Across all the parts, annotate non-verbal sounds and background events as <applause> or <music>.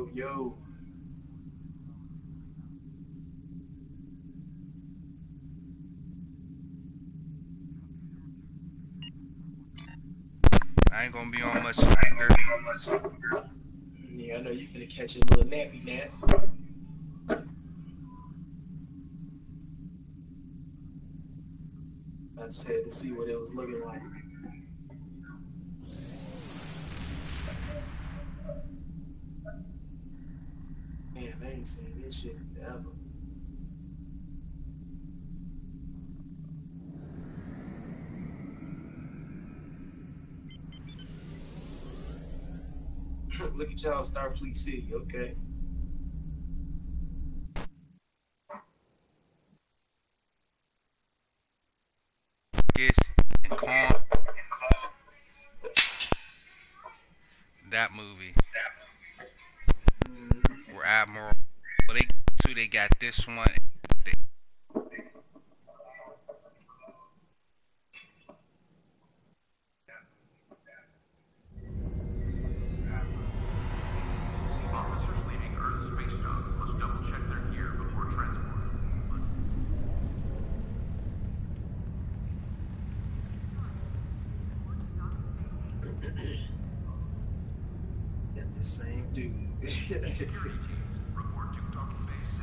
Yo, yo. I ain't gonna be on much longer. Yeah, I know you finna catch a little nappy nap. I just had to see what it was looking like. Damn, I ain't seen this shit forever. Look at y'all, Starfleet City, okay? Focus and calm. That movie. Where Admiral. Well, they two. They got this one. Officers leaving Earth Space Dock must double check their gear before transport. Got the same dude. Security teams, report to Docking Bay 6.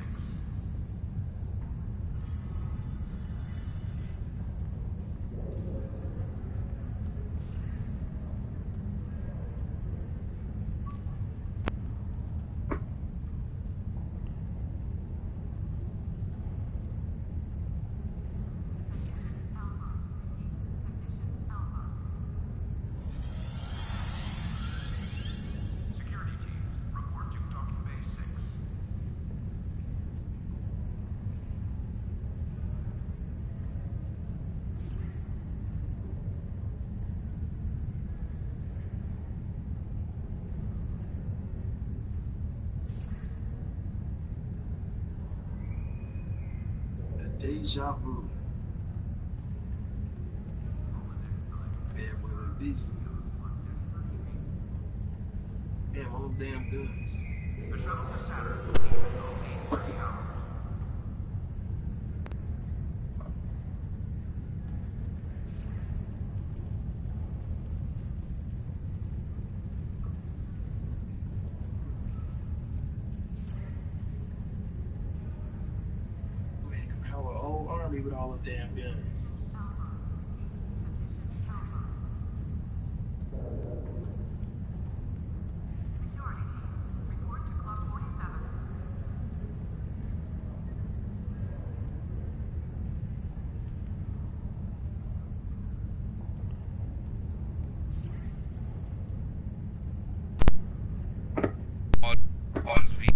Security teams, report to Docking Bay 6. Deja vu. Man, be? Damn, all damn guns. The shuttle to Saturn will leave in 8 hours. Man, can power a whole army with all them damn guns. Security teams, report to Club 47. Pause, pause V.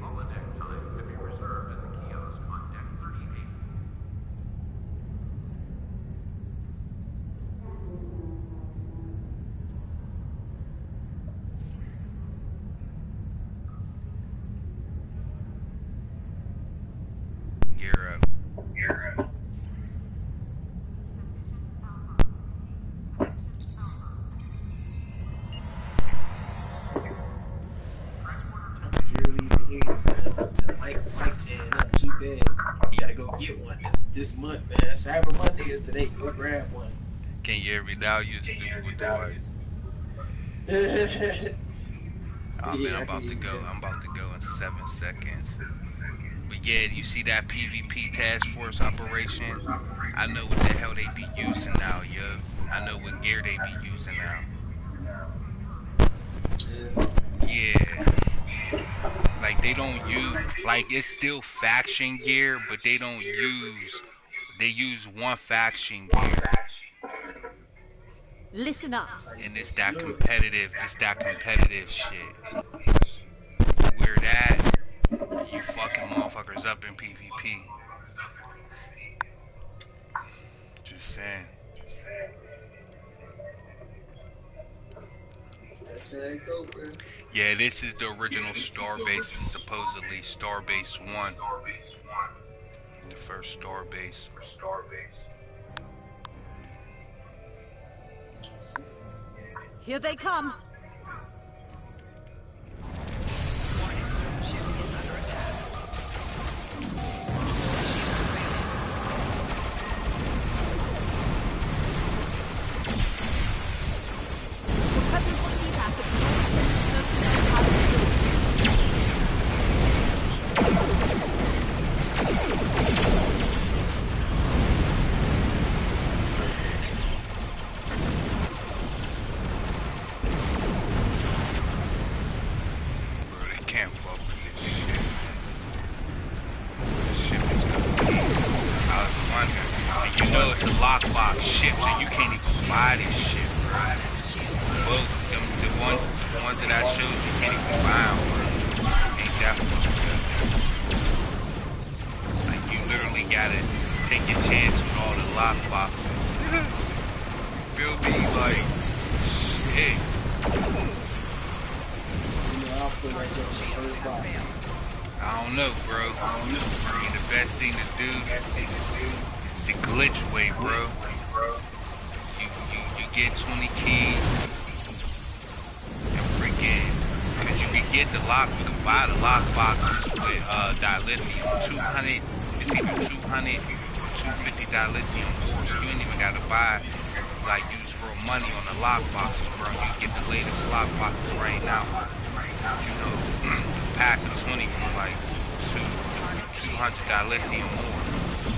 Holodeck time could be reserved at the kiosk on deck 38. Gear up. Gear up. You're leaving here, man. Mike, Mike 10 up too bad. You gotta go get one this, month, man. Cyber Monday is today. Go grab one. Can you hear me now? You stupid with the. Oh <laughs> man, I'm about to go. I'm about to go in seven seconds. But yeah, you see that PvP task force operation? I know what the hell they be using now, yo. I know what gear they be using now. Yeah. Like they don't use like it's still faction gear, but they don't use they use one faction gear. Listen up. And it's that competitive, it's that competitive shit. We're that. You fucking motherfuckers up in PvP. Just saying. Yeah, this is the original Starbase, supposedly Starbase 1. The first star base. Star base. Here they come. It's either 200 or 250 dilithium ore, so you ain't even gotta buy, like, use real money on the lock boxes, bro. You get the latest lock boxes right now you know, pack of 20 for like two, 200 dilithium more.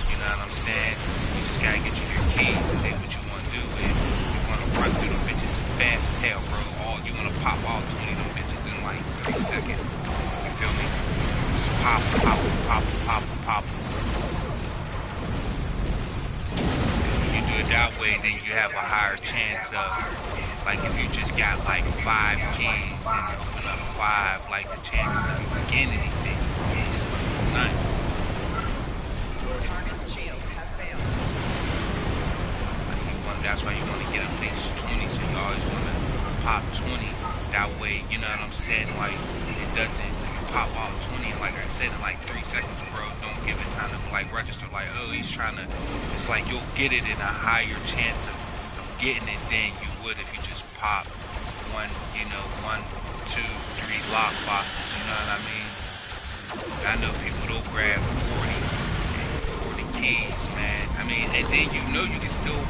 You know what I'm saying? You just gotta get you your keys and then what you wanna do is you wanna run through the bitches fast as hell, bro. All you wanna pop all 20 of them bitches in like three seconds. You feel me? Just pop, pop, pop, pop, pop. When that way, then you have a higher chance of like if you just got like five keys and open up five, like the chances of you getting anything is none. Like that's why you want to get at least 20, so you always want to pop 20. That way, you know what I'm saying? Like it doesn't pop all 20, and like I said, in like three seconds, bro. Don't give it time to like register. Like oh, he's trying to. It's like you'll get it in a higher chance of, of getting it than you would if you just pop one, you know, one, two, three lock boxes, you know what I mean? I know people don't grab 40, 40 keys, man. I mean, and then you know you can still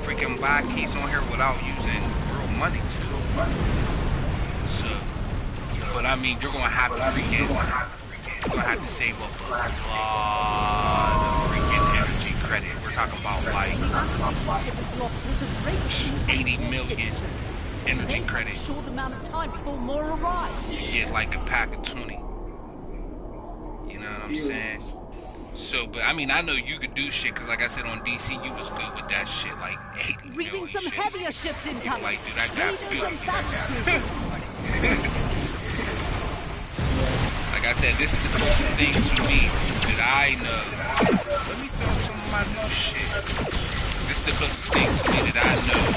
freaking buy keys on here without using real money too. So, but I mean, you're gonna have to freaking, you're gonna have to save up a lot of freaking energy credit. We're talking about like Relationship is locked because of breakage. 80 million energy Then, credit. short amount of time before more arrive. You get like a pack of 20. You know what I'm saying? So, but I mean, I know you could do shit, cause like I said on DC, you was good with that shit, like 80 Reading some shit. heavier ships You incoming. like, dude, I got Reading built. some batch cruisers. <laughs> Like I said, this is the closest thing to me that I know. Let me throw some of my new shit. This is the closest thing to me that I know.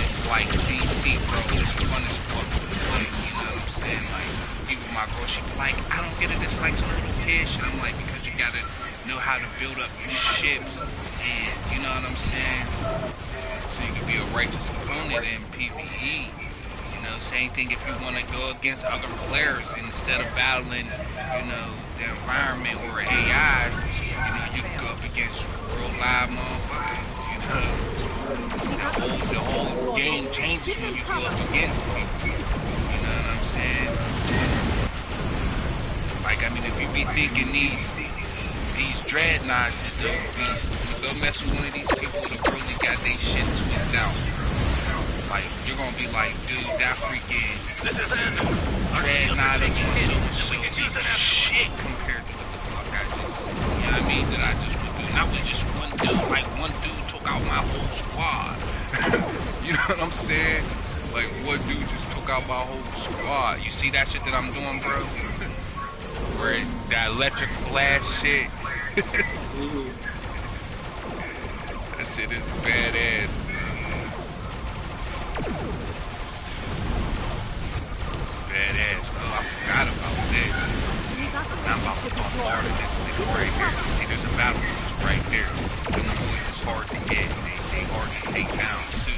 It's like DC, bro. It's fun as fuck to. You know what I'm saying? Like, people, my girl, she like, I don't get it. It's like some little kid shit. I'm like, because you gotta know how to build up your ships. And, you know what I'm saying? So you can be a righteous opponent in PvE. You know, same thing if you want to go against other players instead of battling, you know, the environment or AIs, you know, you can go up against real live motherfuckers, you know. The whole, the whole game changes when you go up against people. You know what I'm saying? Like, I mean, if you be thinking these these dreadnoughts is a beast, go mess with one of these people that really got their shit tweaked out. Like, you're gonna be like, dude, that freaking dreadnought against so so big shit compared to what the fuck I just, you know what I mean, that I just would do. And that was just one dude, like one dude took out my whole squad. <laughs> you know what I'm saying? Like one dude just took out my whole squad. You see that shit that I'm doing, bro? Where that electric flash shit. <laughs> that shit is badass, Badass, oh, I forgot about this. I'm about to bombard this nigga right here. You see, there's a battle right there. And the boys is hard to get. They, they hard to take down, too.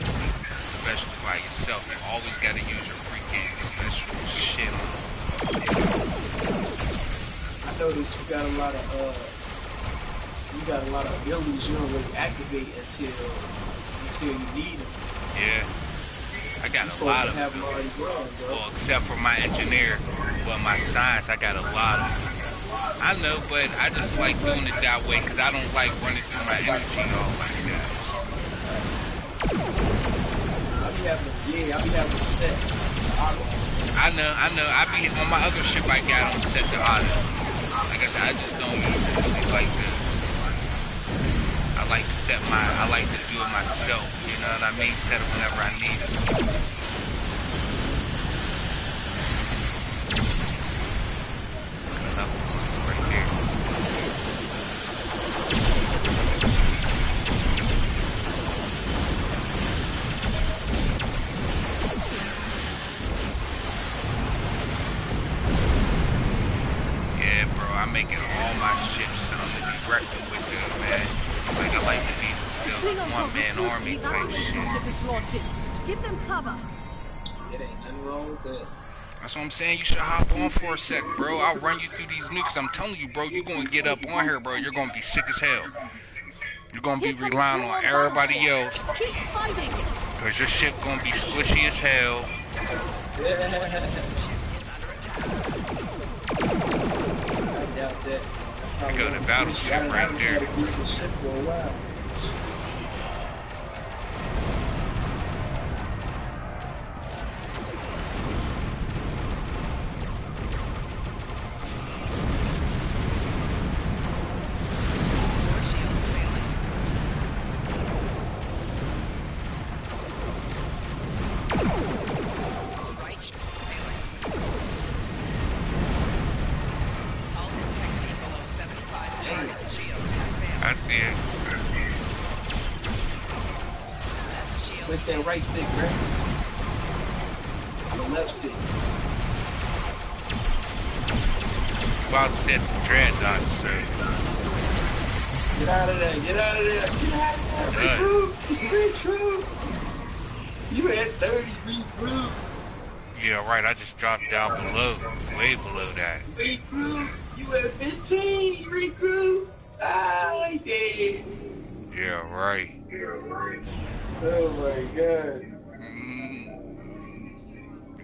Especially by yourself. You always gotta use your freaking special shit I noticed you got a lot of, uh, you got a lot of abilities you don't really activate until, until you need them. Yeah. I got a lot of them already run, bro. well, except for my engineer, but my science, I got a lot of. I know, but I just like doing it that way because I don't like running through my energy all like that. I be having yeah, I be having them set. I know, I know. I be on my other ship. I got them set to auto. Like I said, I just don't really like to. I like to set my. I like to do it myself. You know what I mean? Set it whenever I need it. That's what I'm saying. You should hop on for a sec, bro. I'll run you through these nukes. I'm telling you, bro, you're gonna get up on here, bro. You're gonna be sick as hell. You're gonna be Here come the relying on everybody else, battleships. Keep fighting. cause your ship gonna be squishy as hell. I doubt that. There go the battleship right there.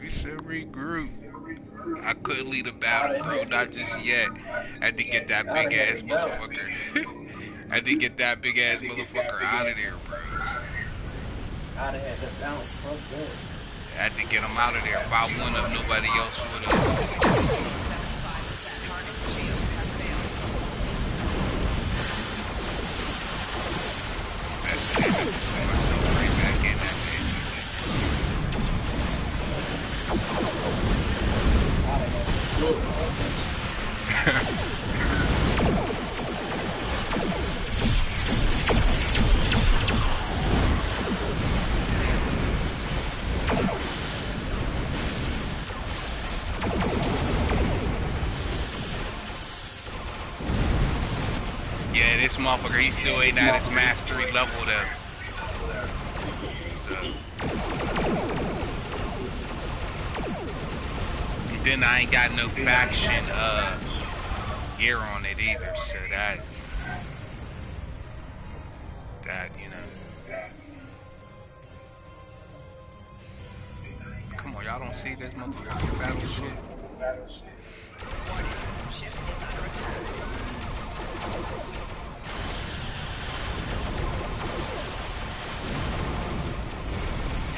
We regroup. I couldn't lead a battle, bro. Not just yet. I had to get that big ass motherfucker. <laughs> I had to get that big ass motherfucker out of there, bro. I'd have had that balance fucked up. I had to get him out of there. If I wouldn't have, nobody else would have. That's it. Yeah, this motherfucker, he still ain't at his mastery level though. Then I ain't got no faction uh gear on it either, so that's that, you know. Come on, y'all don't see this motherfucking battleship?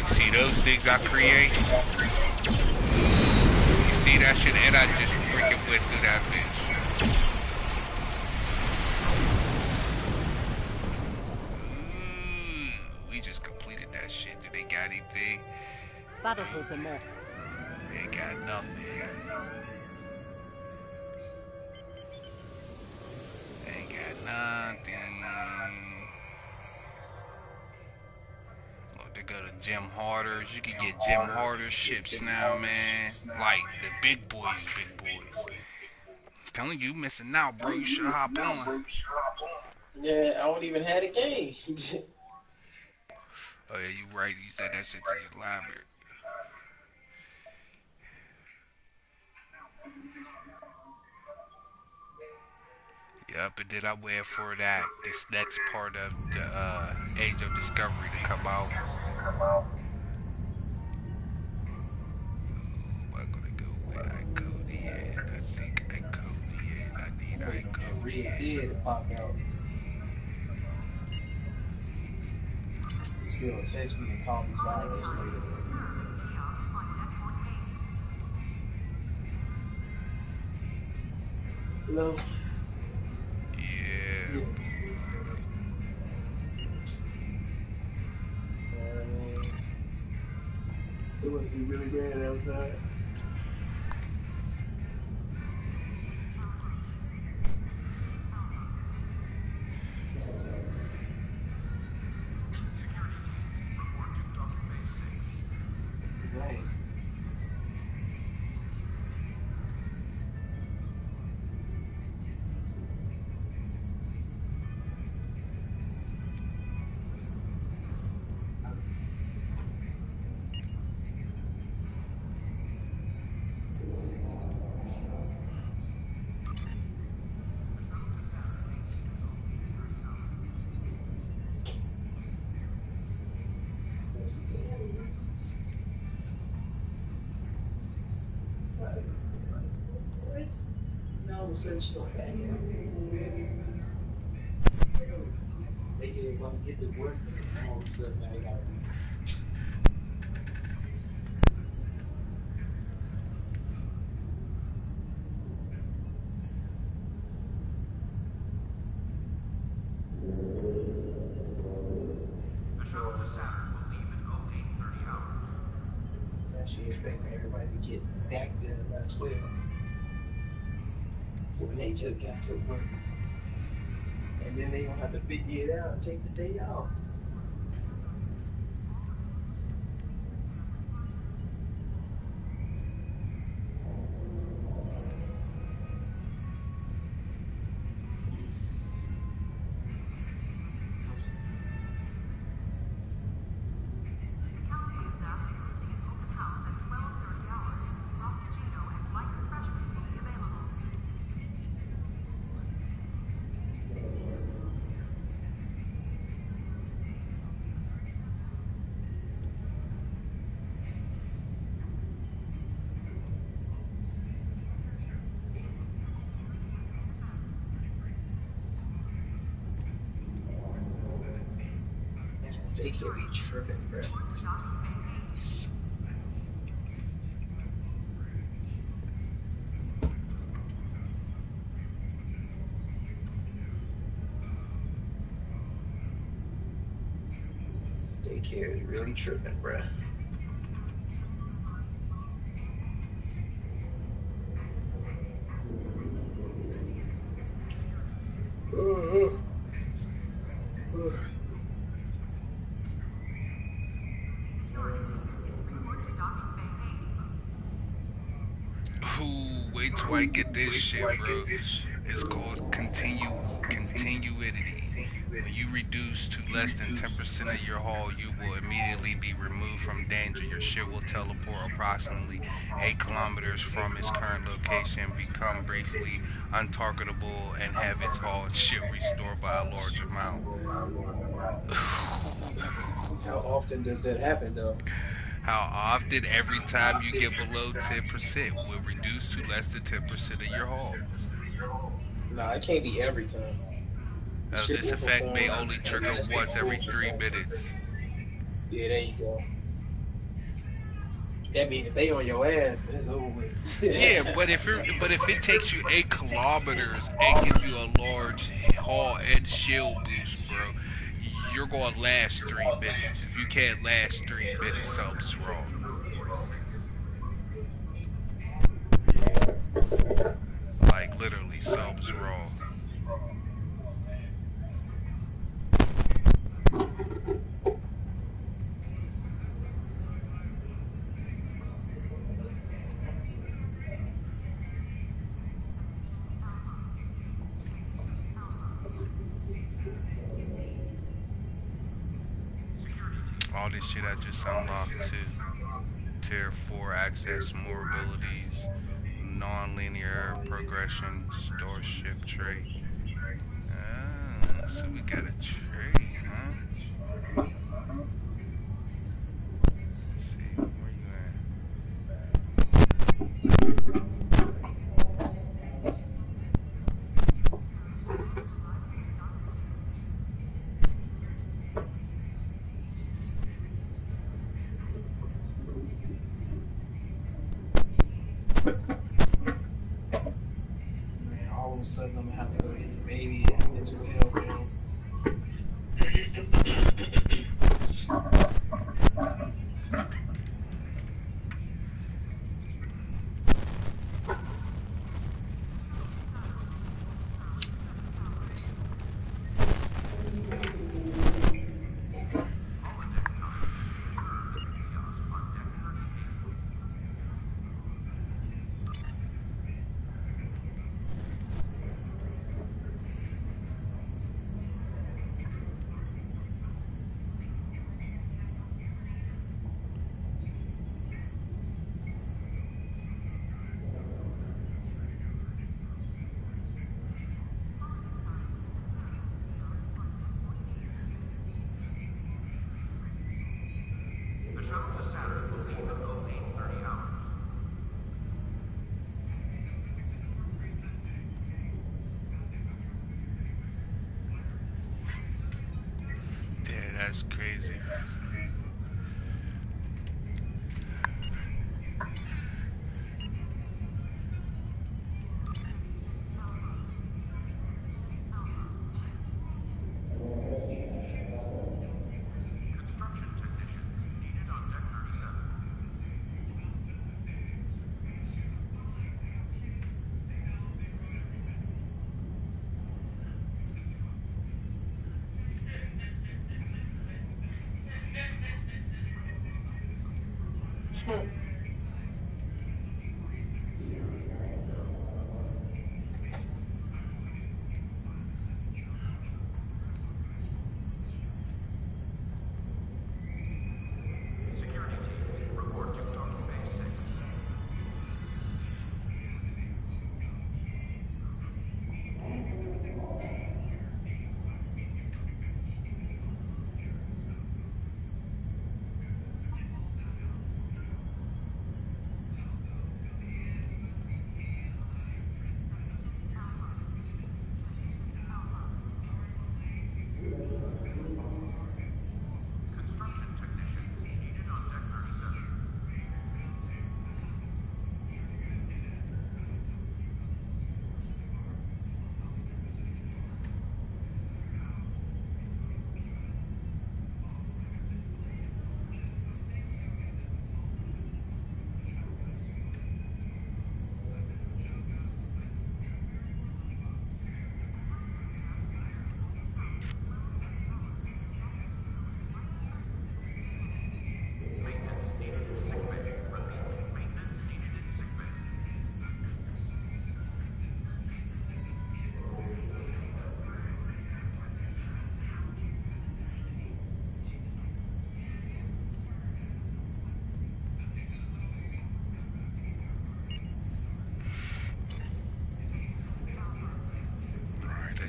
See those things I create? See that shit? And I just freaking went through that bitch. Ooh, we just completed that shit. Did they got anything? That'll hold them off. They got nothing. Ain't got nothing. Uh. They go to Jim Harder's. You can get Jem'Hadar's ships now, man. Like the big boys, big boys. telling you, you missing out, bro. You should hop on. Yeah, I don't even have a game. <laughs> Oh yeah, you right. You said that shit to your library. Yep, and then I wait for that this next part of the uh, Age of Discovery to come out. Oh, am I gonna go with Iconian? I think. I need Waiting on that Iconian. red dead to pop out. This girl will text me and call me five days later. Hello. Yeah. Uh, it be really bad outside. No, sensational back They get want to get to work and all this stuff now they gotta The shuttle to Saturn will leave in 0830 hours. Now she expecting everybody to get back there uh, by twelve. When they just got to work. And then they gonna have to figure it out and take the day off. They can't be tripping, bro. Docking Bay 8. Daycare is really tripping, bro. This shit, bro. It's called continue continuity. When you reduce to less than 10% of your hull, you will immediately be removed from danger. Your ship will teleport approximately 8 kilometers from its current location, become briefly untargetable, and have its hull and ship restored by a large amount. How often does that happen, though? How often? Every time you get below 10% will reduce to less than 10% of your hull. Nah, it can't be every time. Uh, this effect may only trigger once every three minutes. Yeah, there you go. That means if they on your ass, then it's over with. Yeah, <laughs> but if it but if it takes you eight kilometers and gives you a large haul and shield boost, bro, you're gonna last three minutes. If you can't last three minutes, something's wrong. Like literally, something's wrong. more abilities, non-linear progression, store ship trait. Uh, so we got a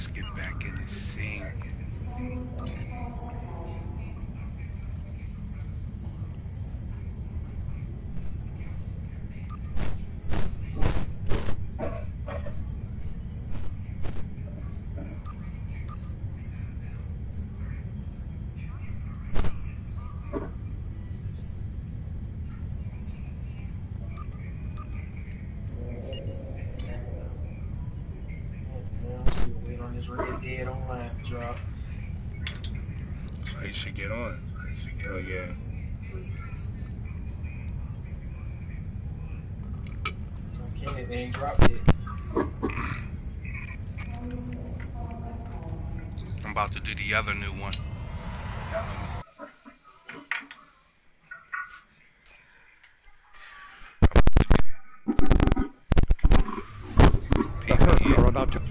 Let's get back in the scene. should get on. Oh yeah. Okay, they dropped it. I'm about to do the other new one. About to.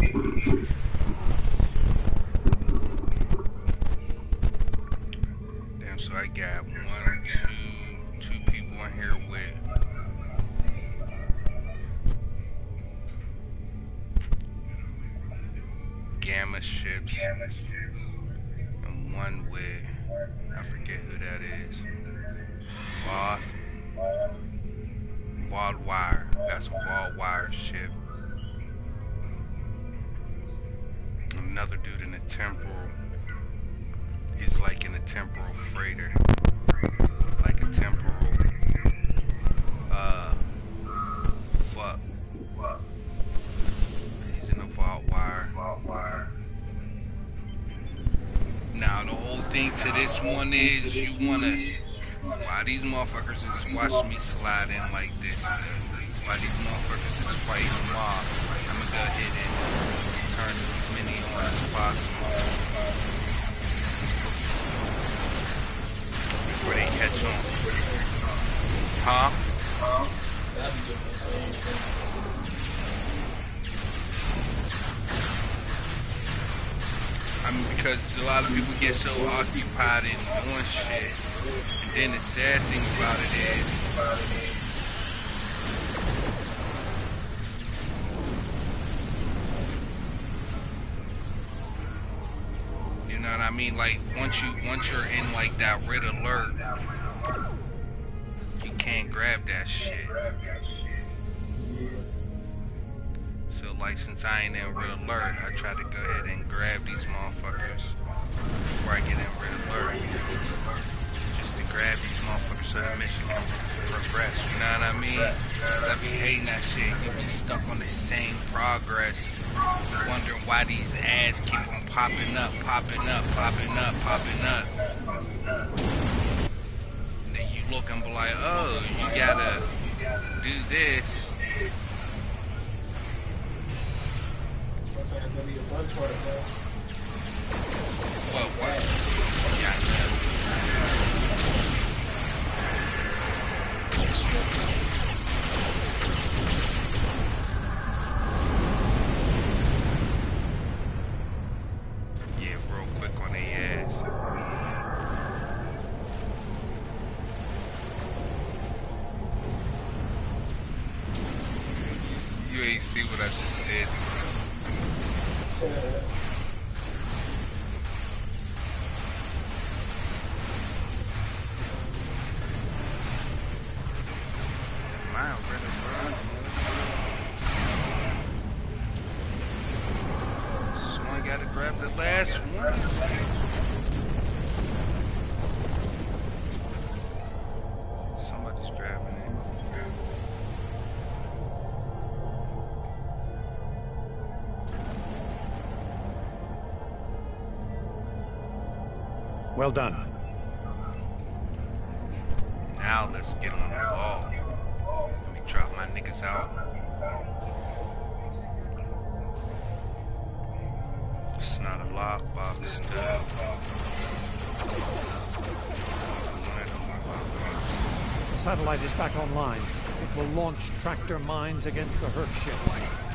You wanna why these motherfuckers is watching me slide in like this? Because a lot of people get so occupied in doing shit. And then the sad thing about it is, you know what I mean? Like once you once you're in like that red alert, you can't grab that shit. So like since I ain't in red alert, I try to go ahead and grab these motherfuckers before I get in red alert. Just to grab these motherfuckers so the mission can progress. You know what I mean? 'Cause I be hating that shit. You be stuck on the same progress. Wondering why these ads keep on popping up, popping up, popping up, popping up. And then you look and be like, oh, you gotta do this. Sometimes that be a fun part, bro. What? Yeah. Well done. Now let's get on the ball. Let me drop my niggas out. It's not a lockbox satellite is back online. It will launch tractor mines against the Hur'q ships.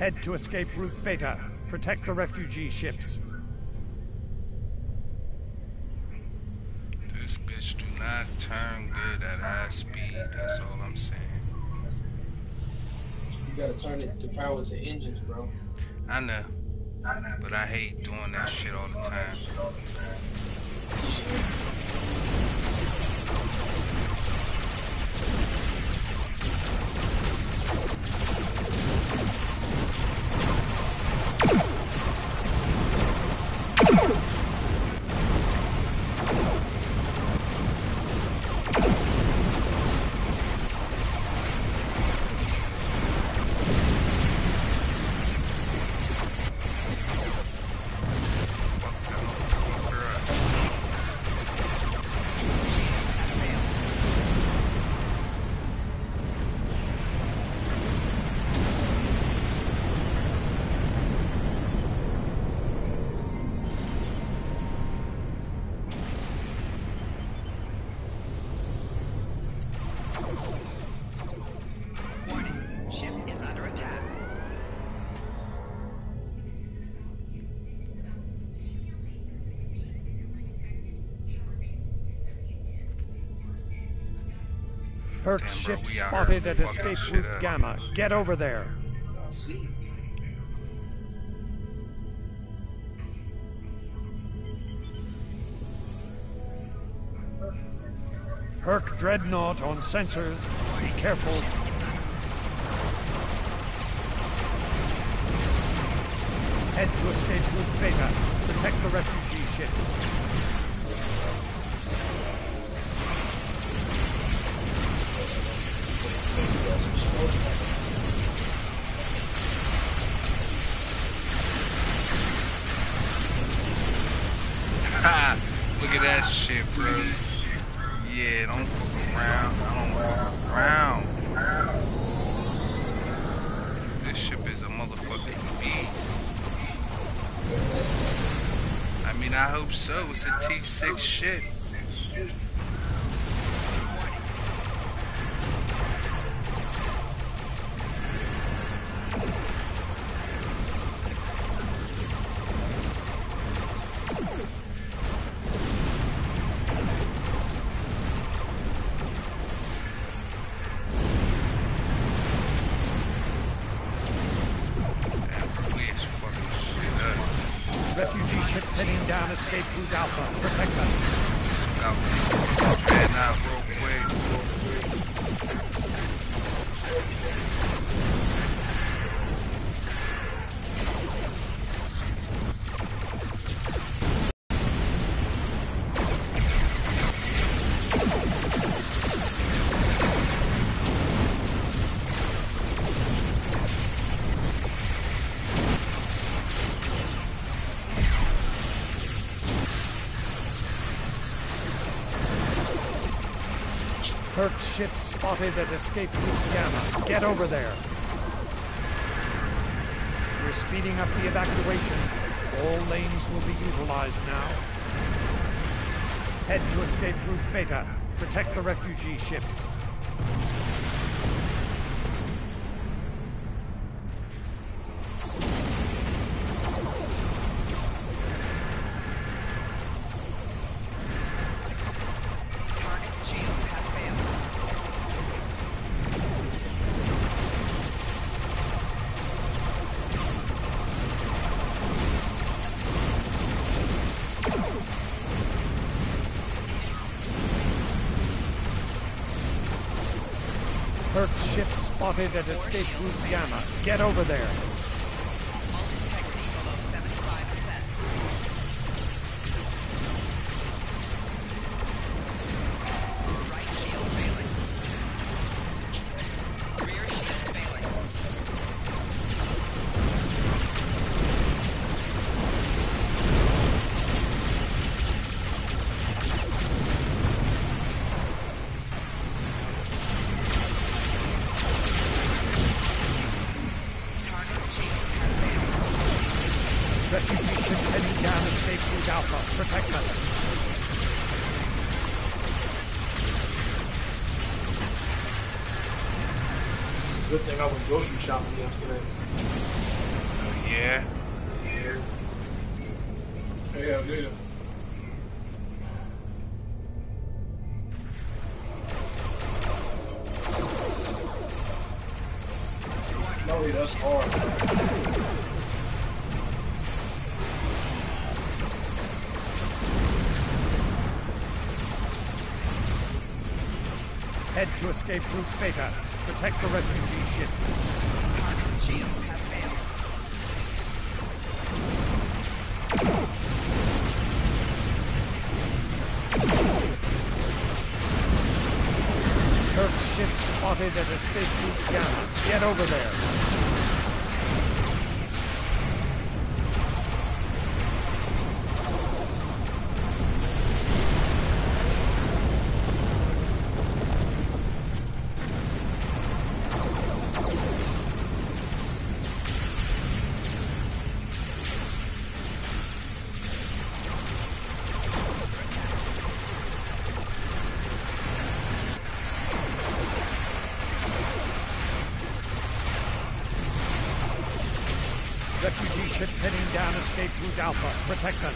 Head to escape route Beta. Protect the refugee ships. This bitch do not turn good at high speed. That's all I'm saying. You gotta turn it to power to engines, bro. I know, but I hate doing that shit all the time. Ship spotted at escape route. Gamma. Get over there. Hur'q Dreadnought on sensors. Be careful. Head to escape route Beta. Protect the refugee ships. That shit, bro. Yeah, don't fuck around. I don't fuck around. This ship is a motherfucking beast. I mean, I hope so. It's a T6 shit. Ship spotted at escape Gamma. Get over there. We're speeding up the evacuation. All lanes will be utilized now. Head to escape route Beta. Protect the refugee ships. Spotted at escape route Gamma. Get over there. Hard. Head to escape route Theta. Protect the refugee ships. Get over there. Protect them.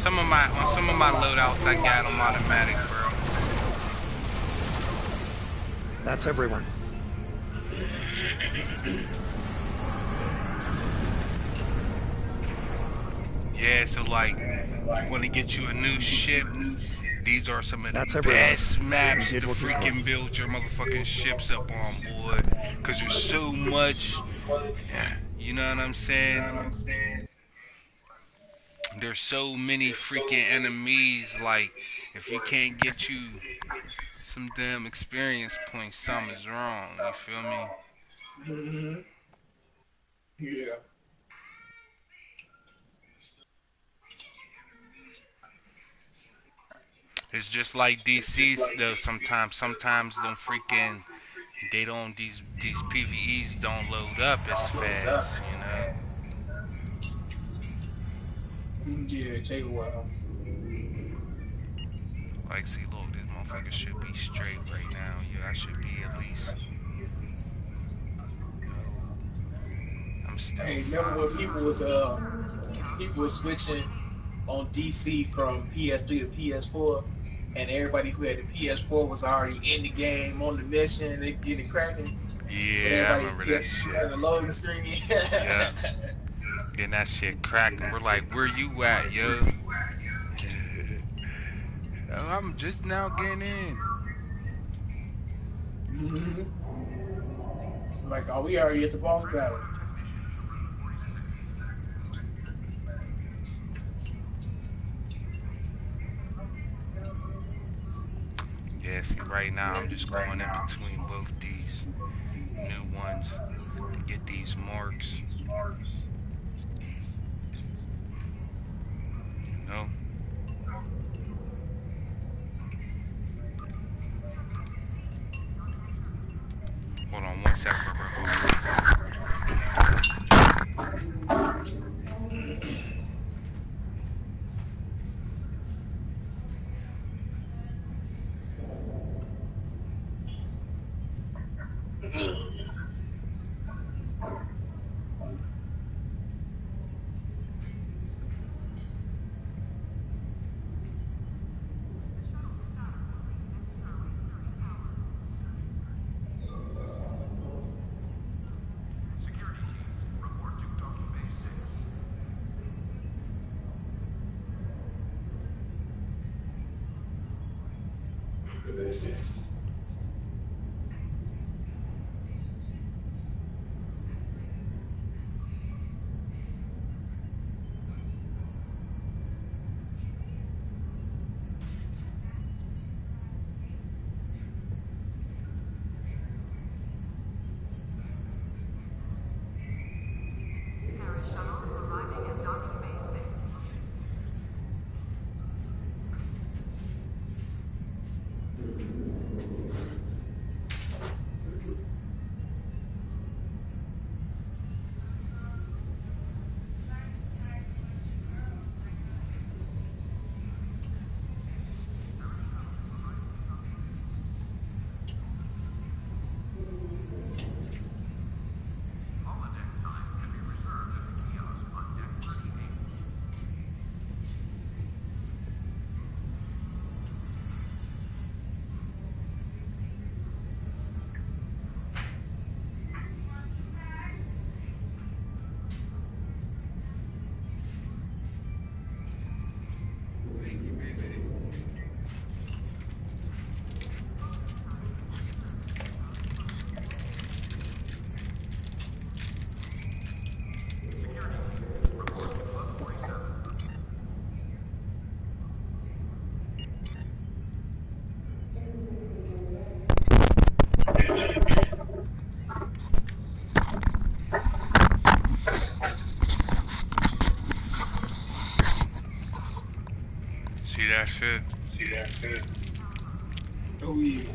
Some of my on some of my loadouts, I got them automatic, bro. That's everyone. Yeah, so like, want to get you a new ship? These are some of That's the everyone. best maps to did what you freaking build your motherfucking ships up on, boy. Cause there's so much. You know what I'm saying? There's so many freaking enemies. Like, if you can't get you some damn experience points, something's wrong. You feel me? Mm-hmm. Yeah. It's just like DC's though. Sometimes, sometimes them freaking they don't these these PVEs don't load up as fast. You know. Yeah, take a while. Like, see, look, this motherfucker should be straight right now. Yeah, I should be at least. I'm still. Hey, remember when people was uh people was switching on DC from PS3 to PS4, and everybody who had the PS4 was already in the game on the mission, they getting cracking. Yeah, I remember that shit. the loading screen. <laughs> Yeah. Getting that shit cracking. We're like, where you at, yo? Oh, I'm just now getting in. Mhm. Like, are we already at the boss battle. Yeah, see, right now I'm just going in between both these new ones to get these marks. That shit? See that shit? Oh yeah.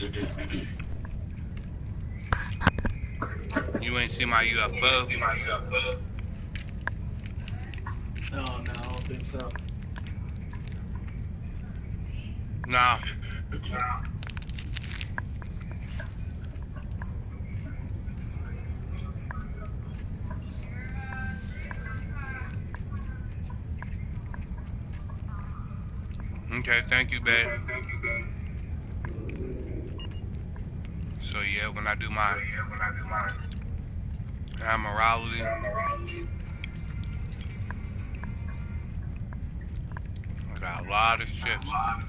You ain't see my UFO? No, oh, no, I don't think so. Nah. Okay, thank you, babe. So yeah, when I do my Admiralty, I got a lot of shit.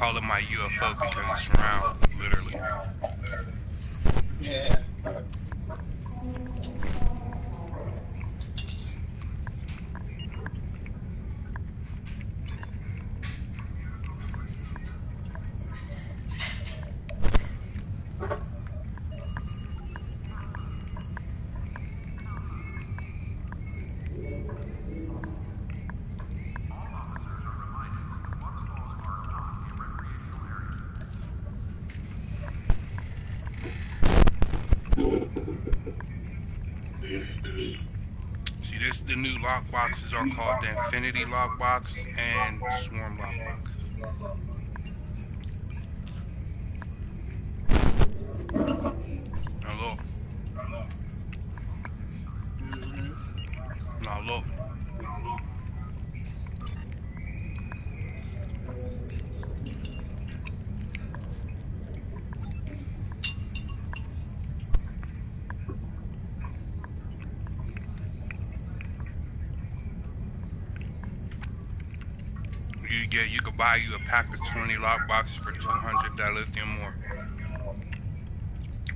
Call it my UFO because it's round, literally. Yeah. See, this the new lock boxes are called the Infinity Lockbox and Swarm lock box. Now look, Mm-hmm. now look. You get you could buy you a pack of 20 lock boxes for 200 dilithium more.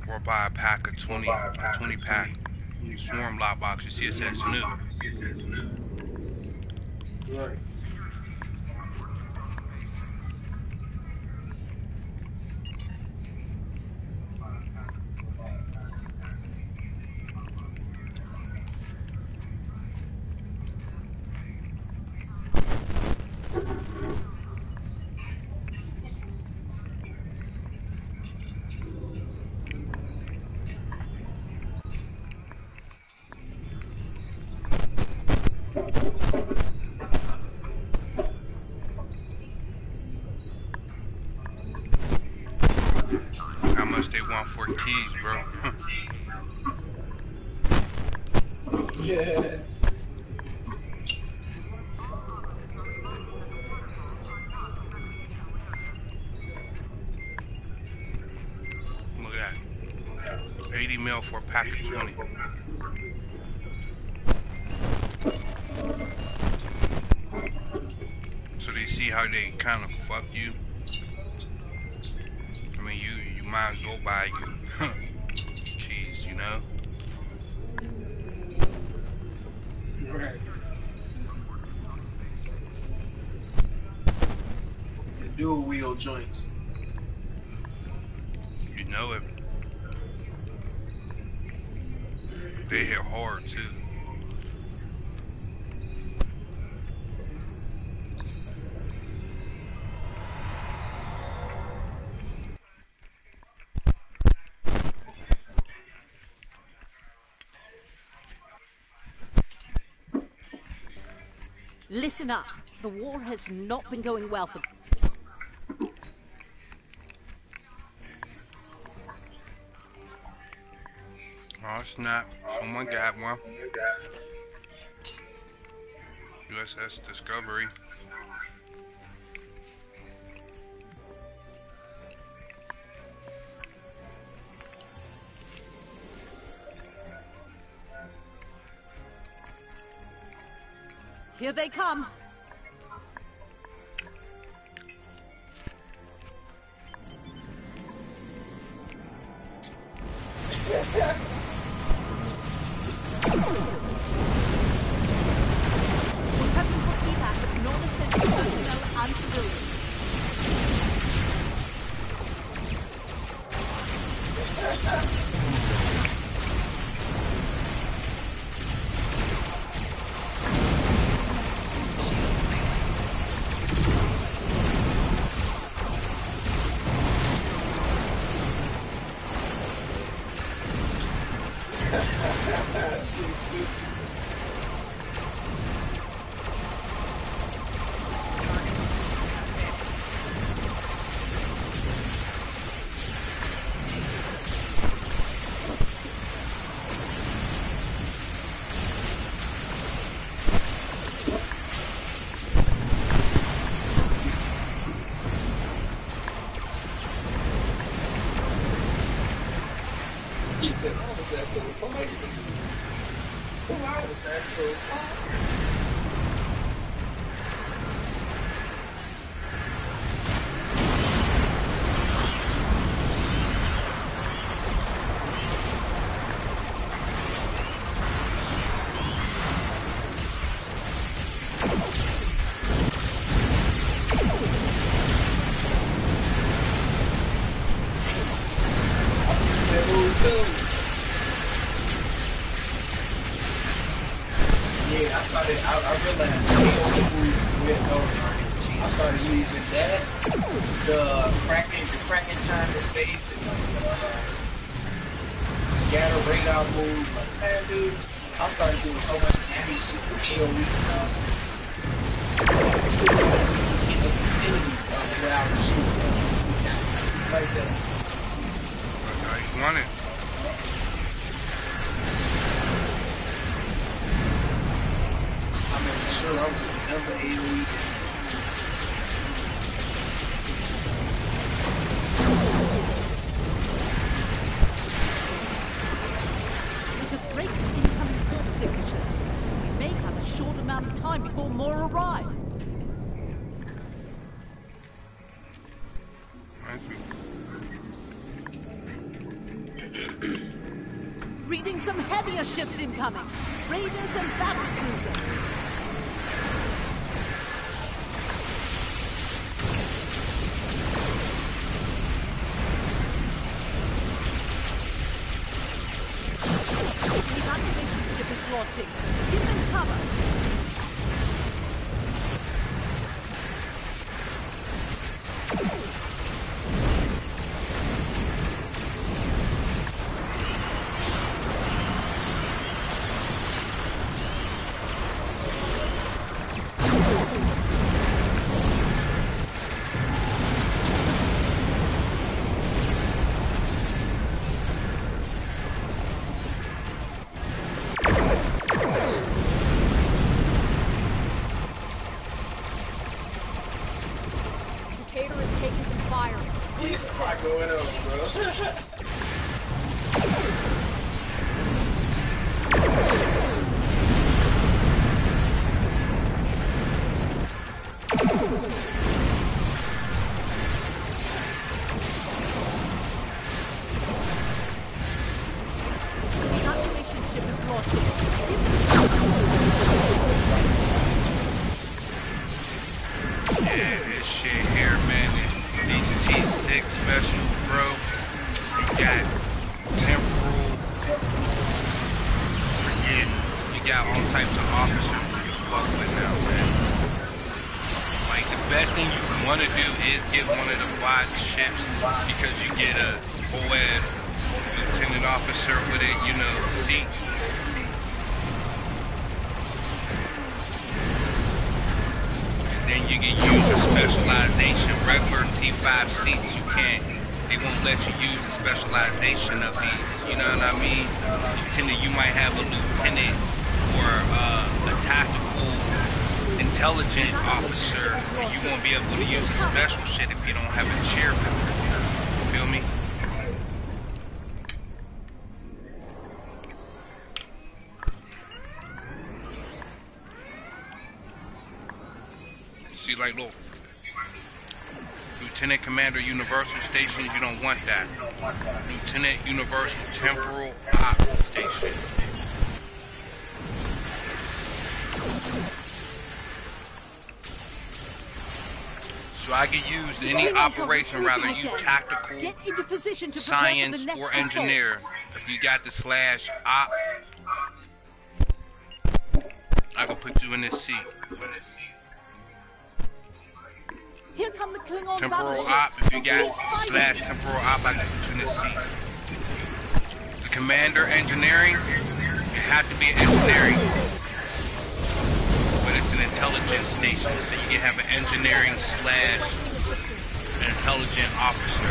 Or buy a pack of 20 a 20 pack swarm lock boxes. Says new. Right. How much they want for keys, bro? <laughs> Yeah. Dual joints. You know it. They hit hard too. Listen up. The war has not been going well for. Snap! Someone got one. USS Discovery. Here they come. That. Yeah, I started. I, I realized the moves with uh, I started using that, the cracking, the cracking time and space, and like uh, scatter radar moves. Like, man, dude, I started doing so much damage just with AoE stuff. In the vicinity of where I was shooting. Like that. How you want before more arrive. Thank you. Reading some heavier ships incoming. Raiders and Commander Universal Stations, you don't want that. Lieutenant Universal Temporal Op Station. So I can use any operation, rather again. tactical, Get into position to prepare for science, the next or engineer. If you got the slash op, I can put you in this seat. Here come the Klingon Temporal op, if you got slash temporal op, I you in this seat. The commander engineering, you have to be an engineering. But it's an intelligence station, so you can have an engineering slash an intelligent officer.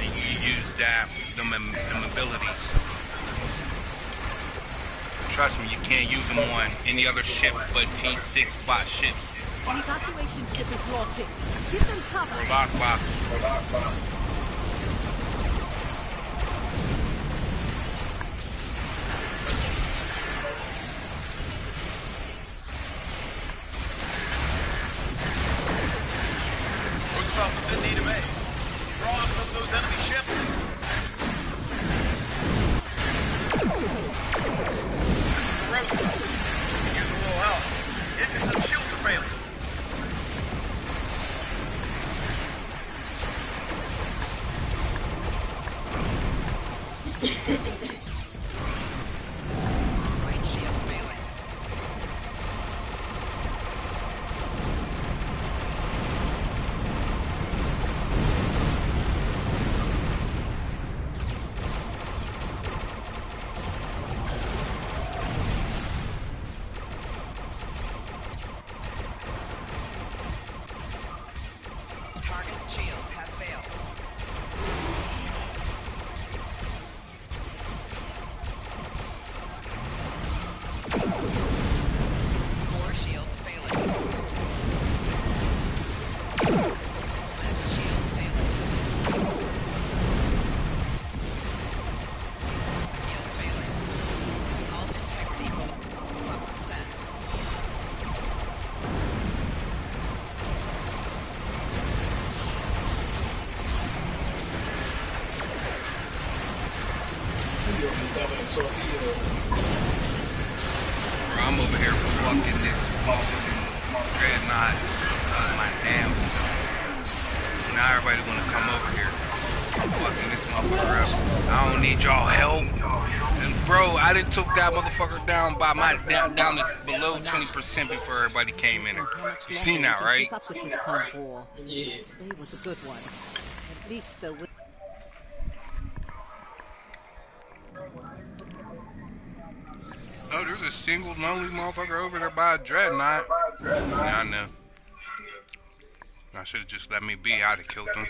And you use that, them, them abilities. Trust me, you can't use them on any other ship but T6 bot ships. An evacuation ship is launching. Give them cover. Lockbox. Roosevelt was simping for everybody came in. You've that, right? Seen that, right? Today was a good one. At least the. Oh, there's a single lonely motherfucker over there by a Dreadnought. Yeah, I know. I should have just let me be. I'd have killed him.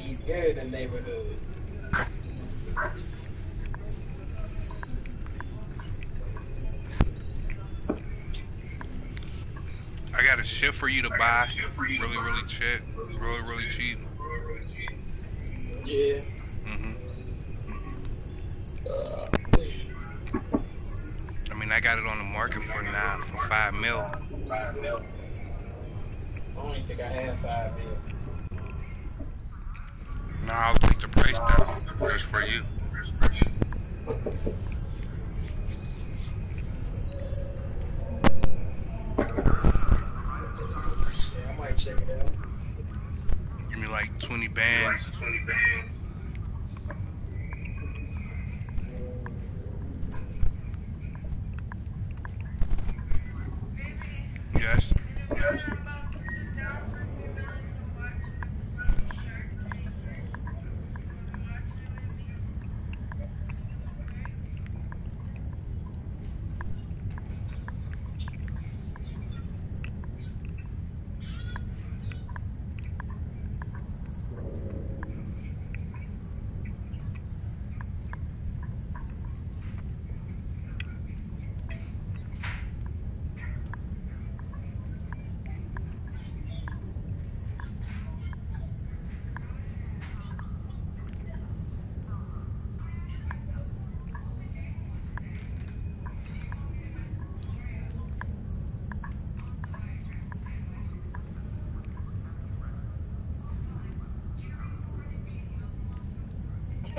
Eat in the neighborhood. I got a shit for you to buy. Really, really cheap. Really, really cheap. Yeah.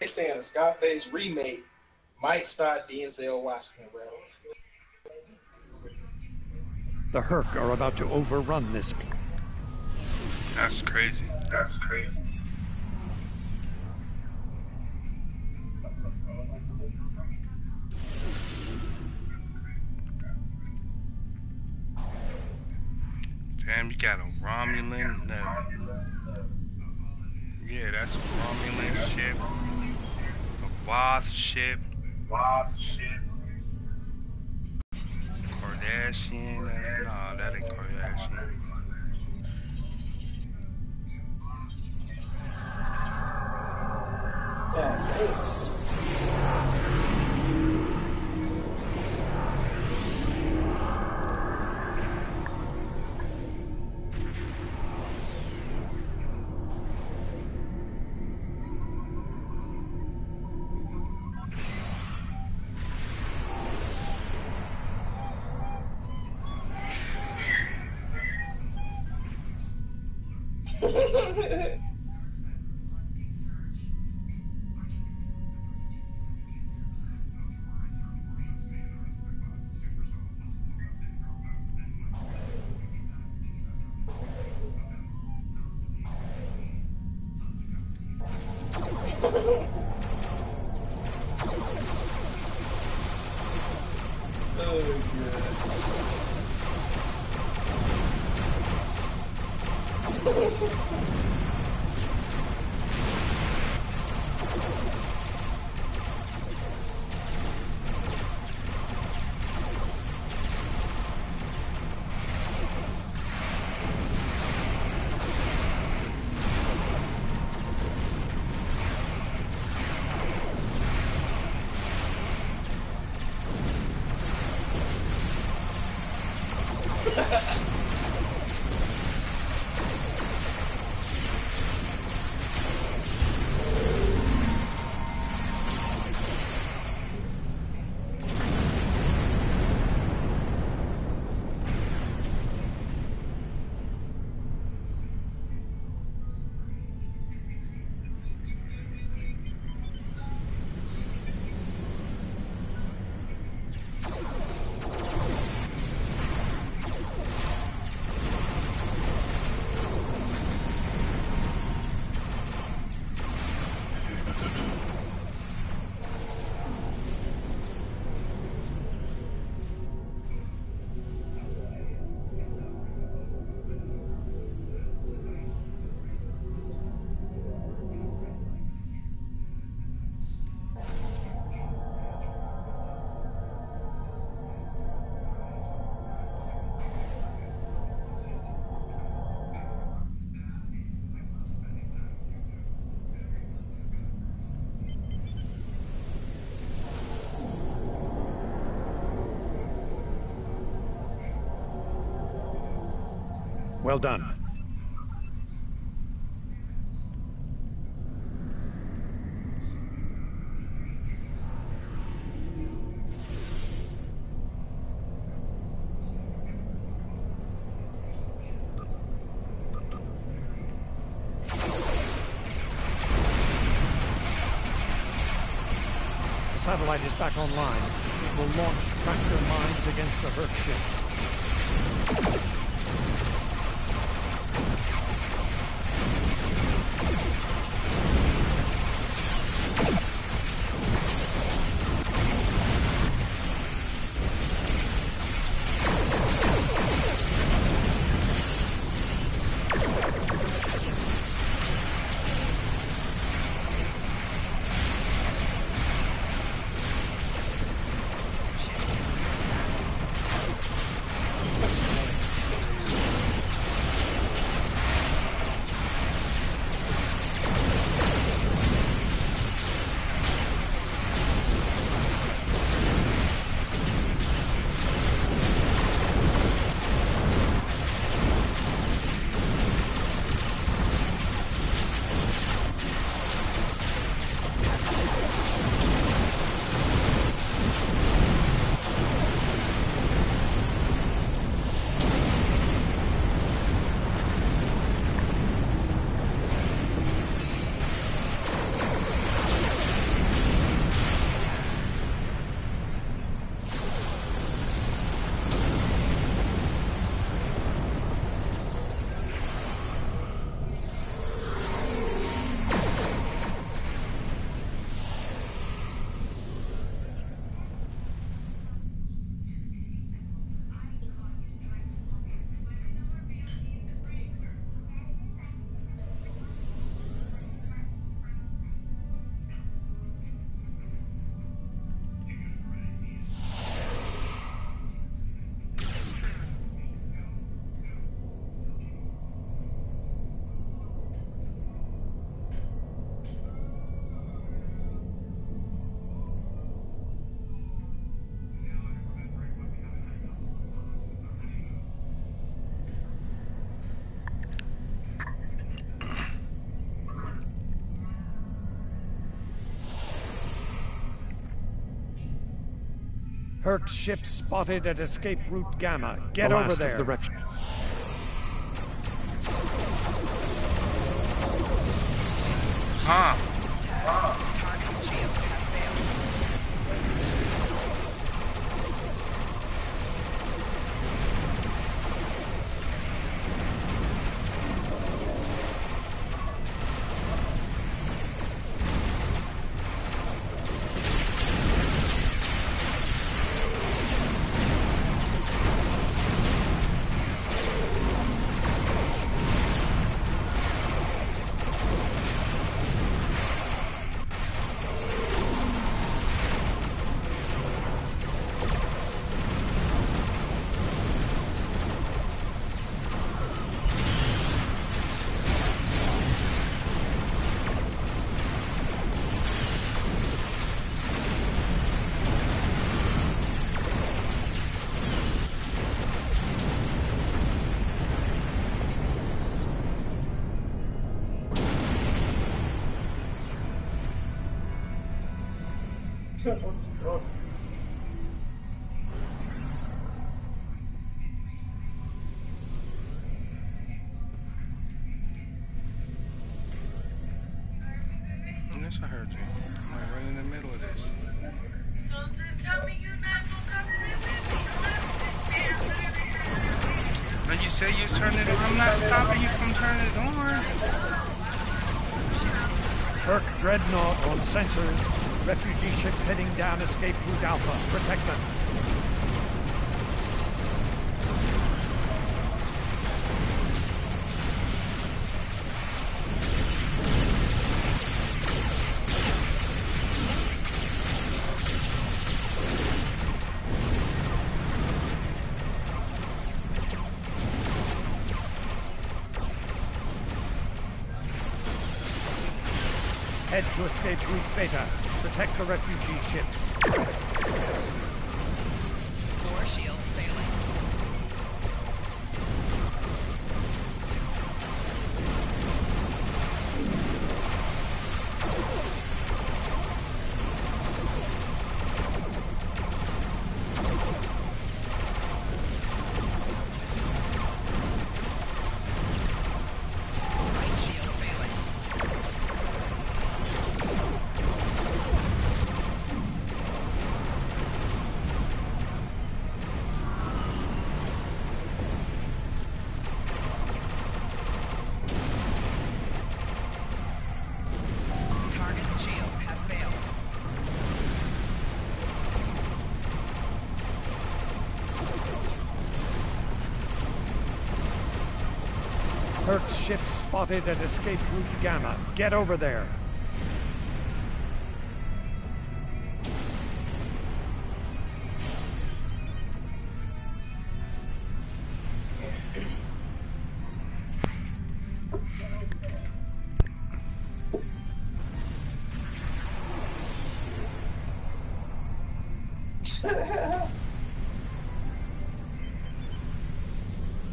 They saying a Scarface remake might start Denzel Washington role. The Hur'q are about to overrun this. That's crazy. That's crazy. Damn, you got a Romulan? No. Yeah, that's a Romulan ship. Ship. Lots of shit. Cardassian. Nah, that ain't Cardassian. Well done. Satellite is back online. It will launch tractor mines against the Hur'q ships. Hur'q ship spotted at escape route Gamma. Get The over last of the ref- Huh? چهل heading down escape route Alpha. Protect them. Head to escape route Beta. Protect the refugee ships. Spotted at escape route Gamma. Get over there.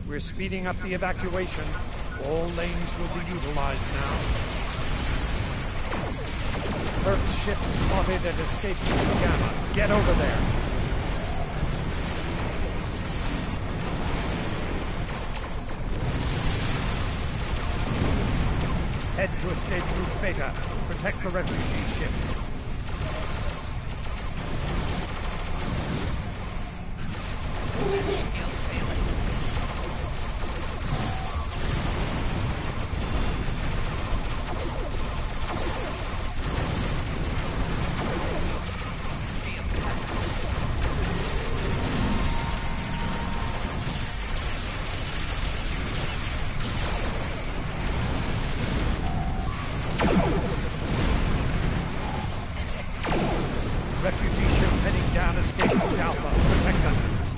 We're speeding up the evacuation. All lanes will be utilized now. Kirk's ship spotted at escape route Gamma. Get over there. Head to escape route Beta. Protect the refugee ships. Heading down escape route Alpha. Protect them.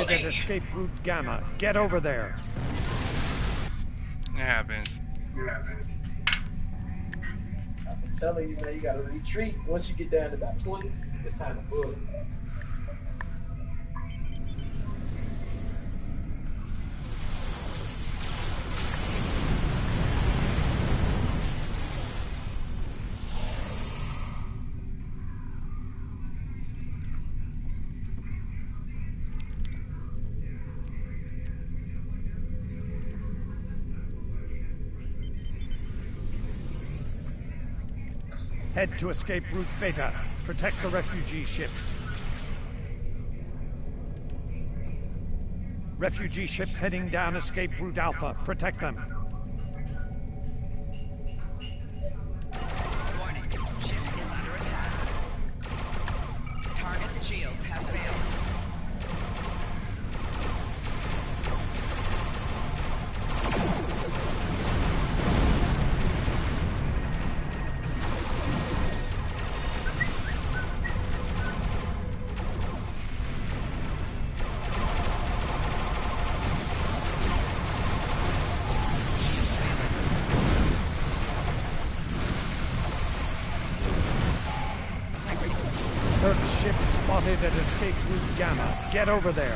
Spotted at escape route Gamma. Get over there. It happens. I've been telling you, man, you gotta retreat. Once you get down to about 20, it's time to book. Head to escape route Beta. Protect the refugee ships. Refugee ships heading down escape route Alpha. Protect them. Over there.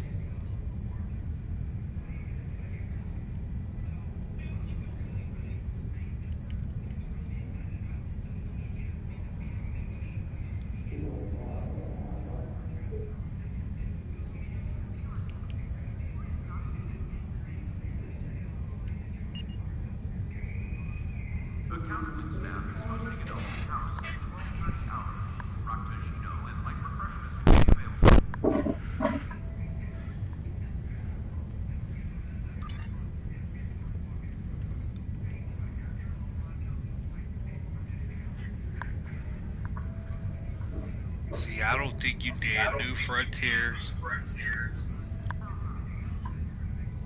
think you did New Frontiers.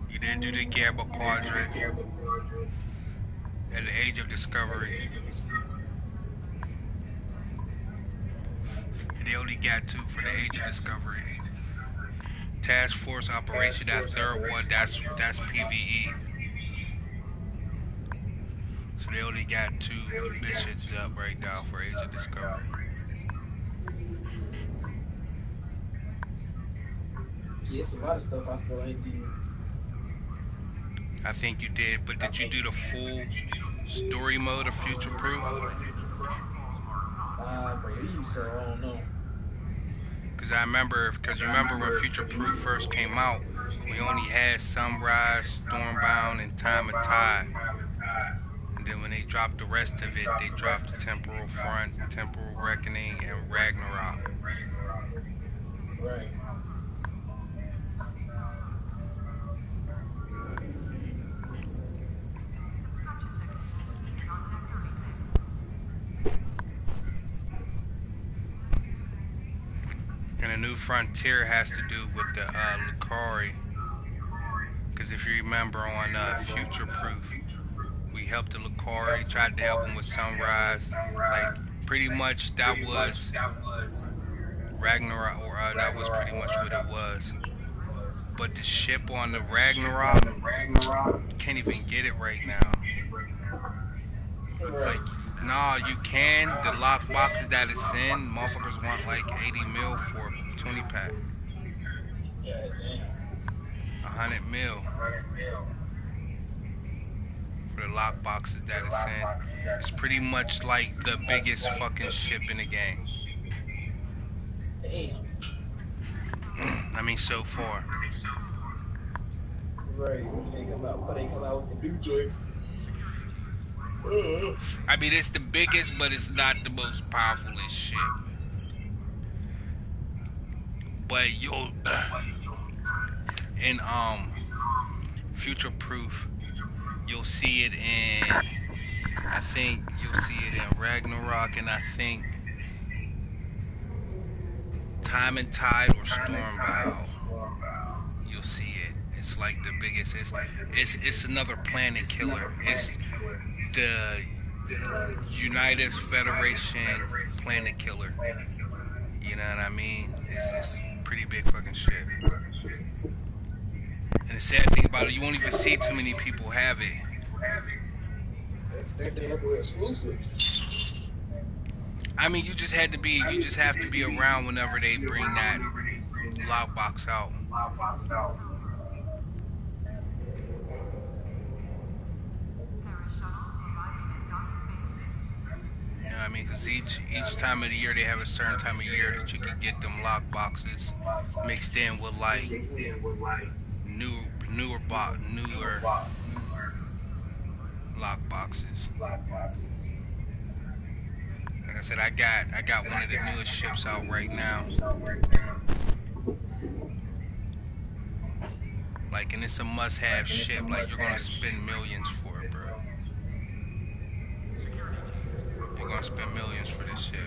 You didn't do the Gamma Quadrant and the Age of Discovery. And they only got two for the Age of Discovery. Task Force Operation, that third one, that's that's PVE. So they only got two missions up right now for Age of Discovery. Yeah, it's a lot of stuff I still ain't do. I think you did, but did you do the full story mode of Future Proof? I believe so. I don't know. Because I remember, because you remember when Future Proof first came out, we only had Sunrise, Stormbound, and Time of Tide. And then when they dropped the rest of it, they dropped the Temporal Front, Temporal Reckoning, and Ragnarok. Right. A has to do with the uh, Lukari. Because if you remember on uh, Future Proof, we helped the Lukari, tried to help him with Sunrise. Like, pretty much that was Ragnarok, or uh, that was pretty much what it was. But the ship on the Ragnarok, can't even get it right now. Like, nah, you can. The lock boxes that it's in, motherfuckers want like 80 mil for a 20 pack. Damn. 100 mil for the lock boxes that it's in. It's pretty much like the biggest fucking ship in the game. I mean, so far. Right. When they come out, with the new joints. I mean, it's the biggest, but it's not the most powerfulest ship. But you'll <clears throat> in um future proof, you'll see it in. I think you'll see it in Ragnarok, and I think Time and Tide or Stormbound. You'll see it. It's like the biggest. It's it's it's another planet killer. It's the United Federation planet killer. You know what I mean? It's it's pretty big fucking shit. And the sad thing about it, you won't even see too many people have it. That's that damn exclusive. I mean, you just had to be, you just have to be around whenever they bring that lockbox out. Paris shuttle arriving at docking bay 6. You know what I mean? Because each each time of the year they have a certain time of year that you can get them lock boxes mixed in with like new newer bo- newer lock boxes. Like I said, I got I got one of the newest ships out right now. Like, and it's a must-have ship. Like, you're gonna spend millions You're gonna spend millions for this ship.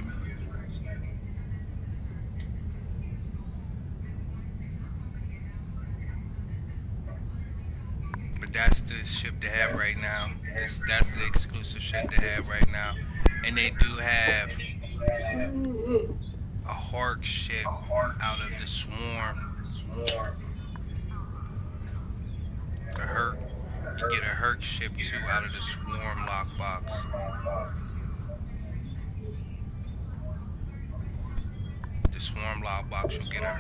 But that's the ship to have right now. That's, that's the exclusive ship to have right now. And they do have a Hur'q ship out of the Swarm. The Hur'q. You get a Hur'q ship too out of the Swarm lockbox. The Swarm lockbox, you'll get a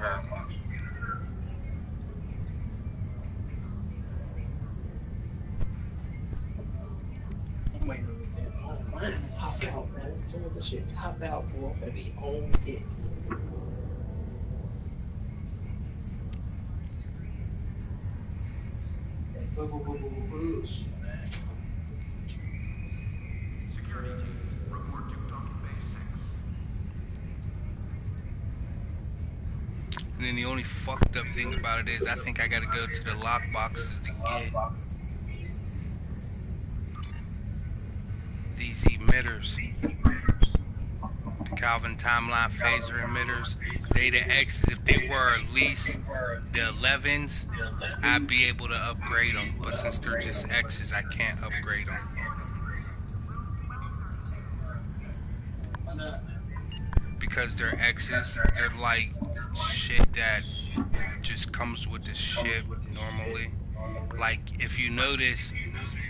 waiting on this. Mine popped out, man. Soon as the shit popped out, boy, I'm gonna be on it. Boo, boo, boo, boo, boo, boo. And then the only fucked up thing about it is I think I gotta go to the lockboxes to get these emitters. The Kelvin Timeline phaser emitters. They the X's, if they were at least the 11s, I'd be able to upgrade them. But since they're just X's, I can't upgrade them. Why not? Because they're X's, they're like shit that just comes with the ship normally. Like if you notice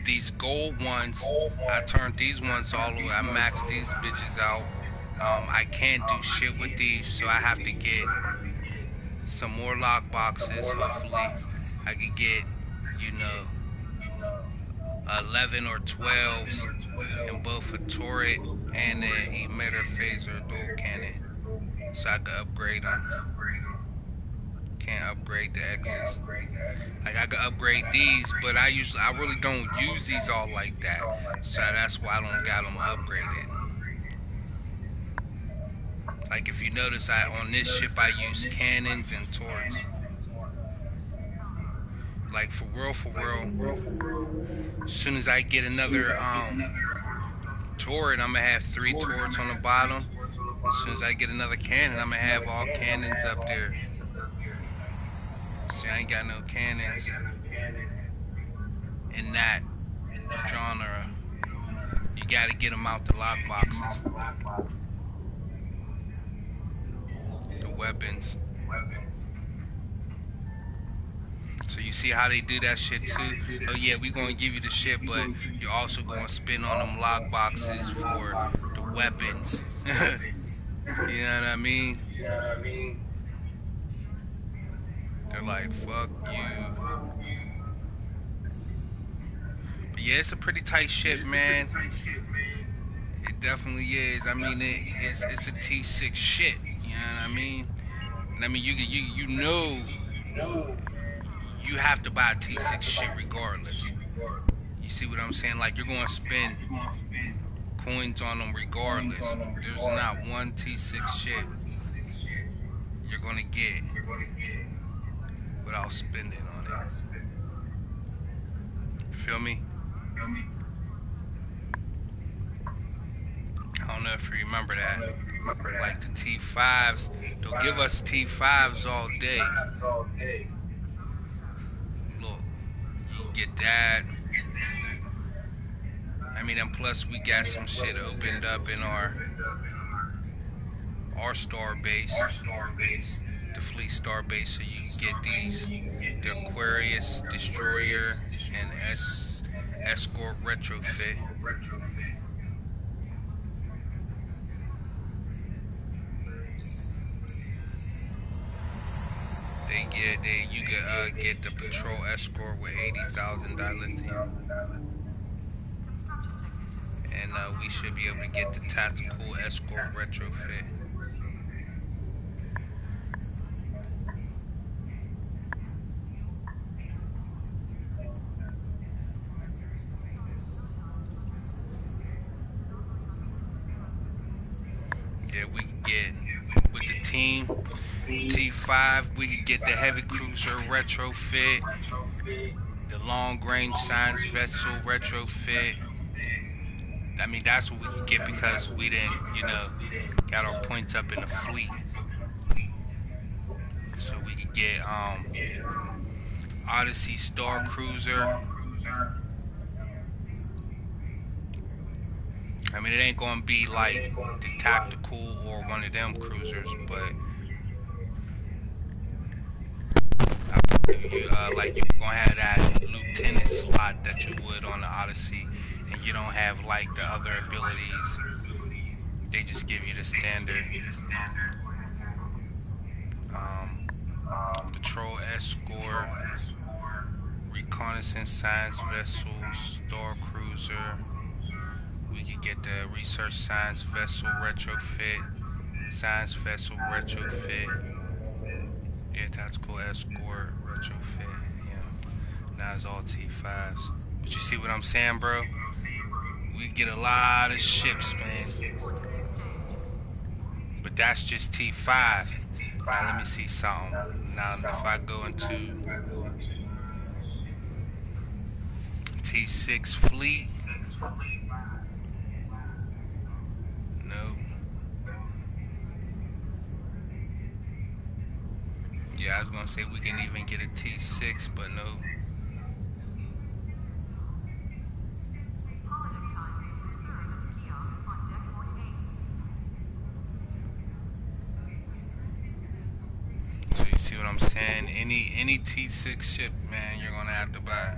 these gold ones, I turned these ones all the way. I maxed these bitches out. Um, I can't do shit with these, so I have to get some more lock boxes. Hopefully, I can get you know 11 or 12s in both a turret and an emitter phaser dual cannon. So I can upgrade them. Can't upgrade the X's. Like I can upgrade these, but I usually I really don't use these all like that. So that's why I don't got them upgraded. Like if you notice, I on this ship I use cannons and turrets. Like for world for world, as soon as I get another um turret, I'm gonna have three turrets on the bottom. As soon as I get another cannon, I'm gonna have all cannons up there. See, I ain't got no cannons. in that genre, you gotta get them out the lock the weapons. So you see how they do that shit too? Oh yeah, we gonna give you the shit, but you're also gonna spin on them lock boxes for the weapons. <laughs> you know what I mean? They're like, fuck you. But yeah, it's a pretty tight shit, man. It definitely is. I mean, it, it's it's a T6 shit. You know what I mean? And I mean, you you you know, you have to buy a T6 shit regardless. You see what I'm saying? Like you're gonna spend coins on them regardless. There's not one T6 shit you're gonna get without spending on it. Feel me? I don't know if you remember that. Like the T5s, they'll give us T5s all day. Get that. I mean, and plus we got some shit opened up in our our star base, the Fleet Star base, so you can get these, the Aquarius, Destroyer, and S Escort retrofit. They get they you can uh, get the patrol escort with eighty thousand dollars. and uh, we should be able to get the tactical escort retrofit. Yeah, we can get with the team T5. We could get the heavy cruiser retrofit, the long range science vessel retrofit. I mean, that's what we could get because we didn't, you know, got our points up in the fleet. So we could get um Odyssey Star Cruiser. I mean, it ain't gonna be like the tactical or one of them cruisers, but you, uh, like you're gonna have that lieutenant slot that you would on the Odyssey, and you don't have like the other abilities. They just give you the standard. Um, patrol escort, reconnaissance science vessel, star cruiser. We could get the research science vessel retrofit, science vessel retrofit. Yeah, tactical escort retrofit. Yeah, now it's all T5s. But you see what I'm saying, bro? We get a lot of ships, man. But that's just T5. Now let me see something. Now if I go into T6 fleet. No. Yeah, I was gonna say we can even get a T6, but no. Holiday time may be reserved at the kiosk on deck 48. So you see what I'm saying? Any any T6 ship, man, you're gonna have to buy.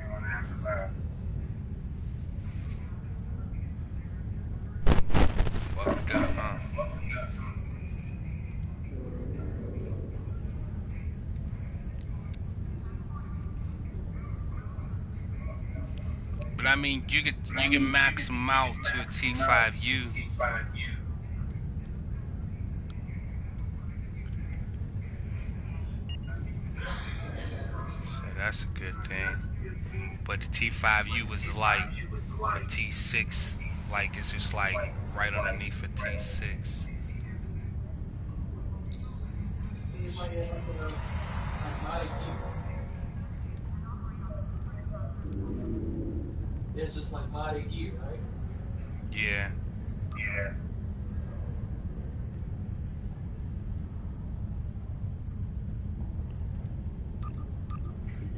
Fucked up, huh? But I mean, you could you can max them out to a T5U. So that's a good thing. But the T5U was like a T6, like it's just like right underneath a T6. It's just like modded gear, right? Yeah. Yeah.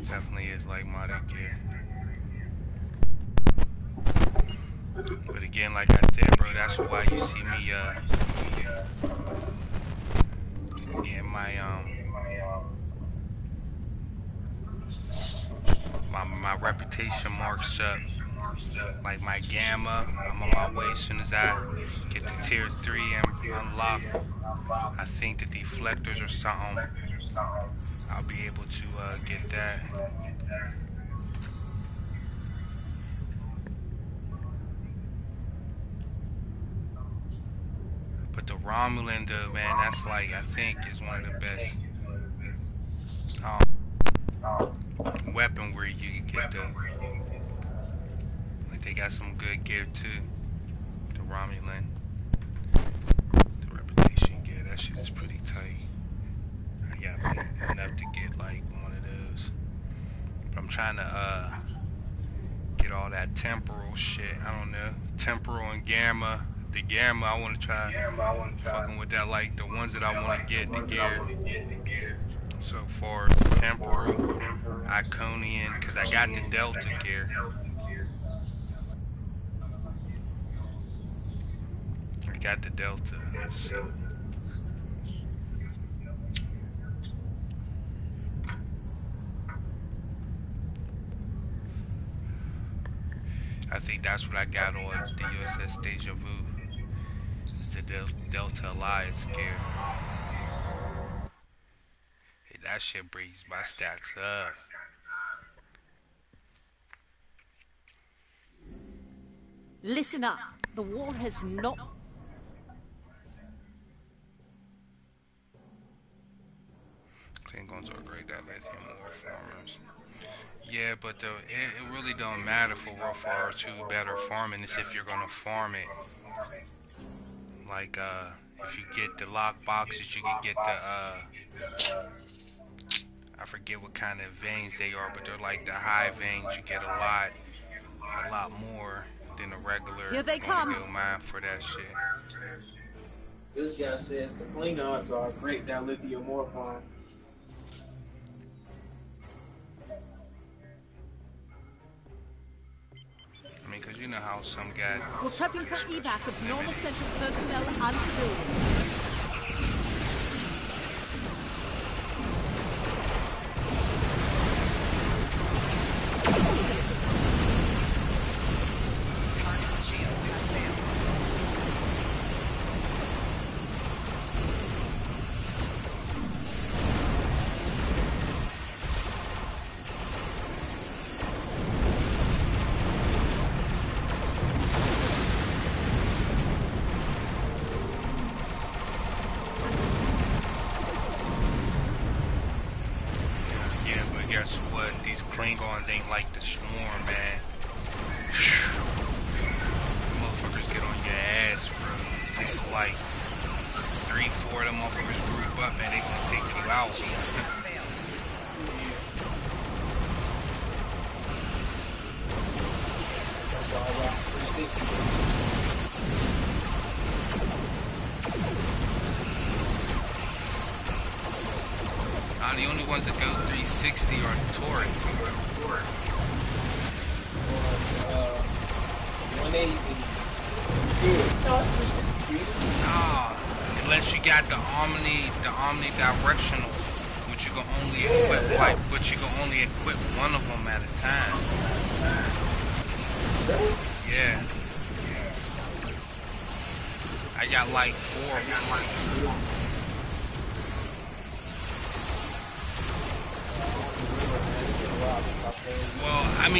Definitely is like modern gear. But again, like I said, bro, that's why you see me, uh, getting my, um, my, my reputation marks up. Like my gamma, I'm on my way as soon as I get to tier 3 and unlock, I think the deflectors or something, I'll be able to, uh, get that. But the Romulan, though, man, that's like I think is one of the best um, weapon where you get the they got some good gear too. The Romulan, the reputation gear, that shit is pretty tight. I got enough to get like one of those. But I'm trying to uh get all that temporal shit. I don't know, temporal and gamma the gamma, I want to try gamma, I wanna try fucking with that. Like the ones that I want to get the gear. So far temporal, Iconian, because I got the Delta gear. Got the Delta. So. I think that's what I got on the USS Deja Vu It's the Del Delta Alliance gear. Hey, that shit brings my stats up. Listen up. The war has not. Klingons are great at lithium war farmers. Yeah, but the, it, it really don't matter for World War II better farming. It's if you're gonna farm it. Like, uh, if you get the lock boxes, you can get the, uh, I forget what kind of veins they are, but they're like the high veins. You get a lot, a lot more than a regular. Here they come. Mine for that shit. This guy says the Klingons are a great dilithium ore farm. Mean, because you know how some guy. We're prepping for evac of non-essential personnel and civilians.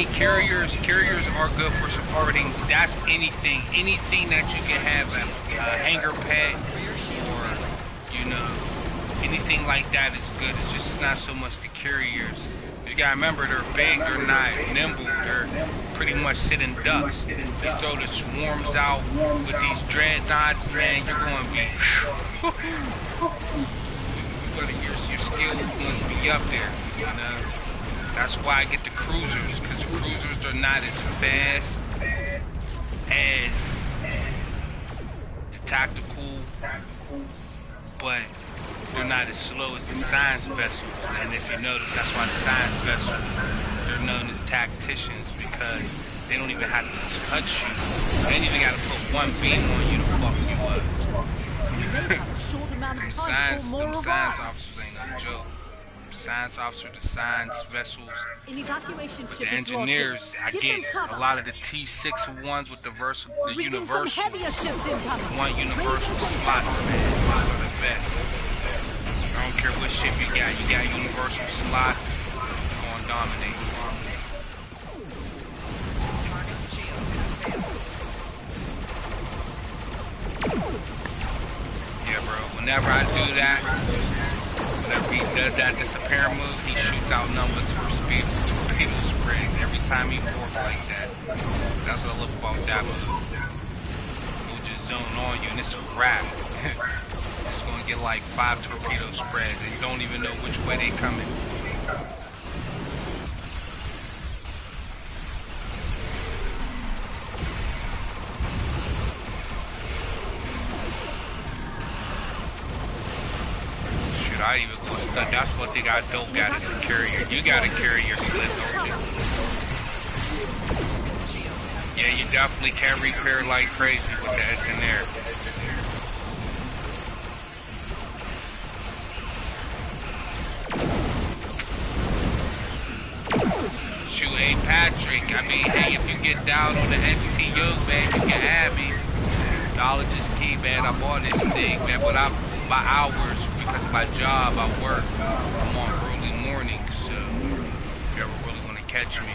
Carriers carriers are good for supporting. That's anything, anything that you can have a, a hanger pad or you know anything like that is good. It's just not so much the carriers. You gotta remember they're big, they're not nimble, they're pretty much sitting ducks. You throw the swarms out with these dreadnoughts, man, you're gonna be. <laughs> your, your skill must be up there, you know. That's why I get the cruisers, because the cruisers are not as fast as the tactical, but they're not as slow as the science vessels. And if you notice, that's why the science vessels, they're known as tacticians, because They don't even have to touch you. They ain't even got to put one beam on you to fuck you up. You may have a short amount of Them time science, them more science officers ain't no joke. Science officer, the science vessels, ship the engineers. I get Give them cover. a lot of the T6 ones with the versa, the universal. heavier ships incoming. one universal slots, man. Those are the best. I don't care what ship you got. You got universal slots. It's gonna dominate. Yeah, bro. Whenever I do that, whenever he does that disappear move, he shoots out number torpedo, torpedo sprays every time he morphs like that. That's what I love about that move. He'll just zone on you, and it's a wrap. <laughs> It's gonna get like five torpedo spreads, and you don't even know which way they coming. I even go stunt? That's what they got dope got is a carrier. You gotta carry your slit, don't you? Yeah, you definitely can repair like crazy with the engineer. Shoot, hey Patrick. I mean, hey, if you get down on the STO, man, you can have me. Knowledge is key, man. I bought this thing, man, but I'm, my hours because my job, I work. I'm on early mornings, so if you ever really want to catch me.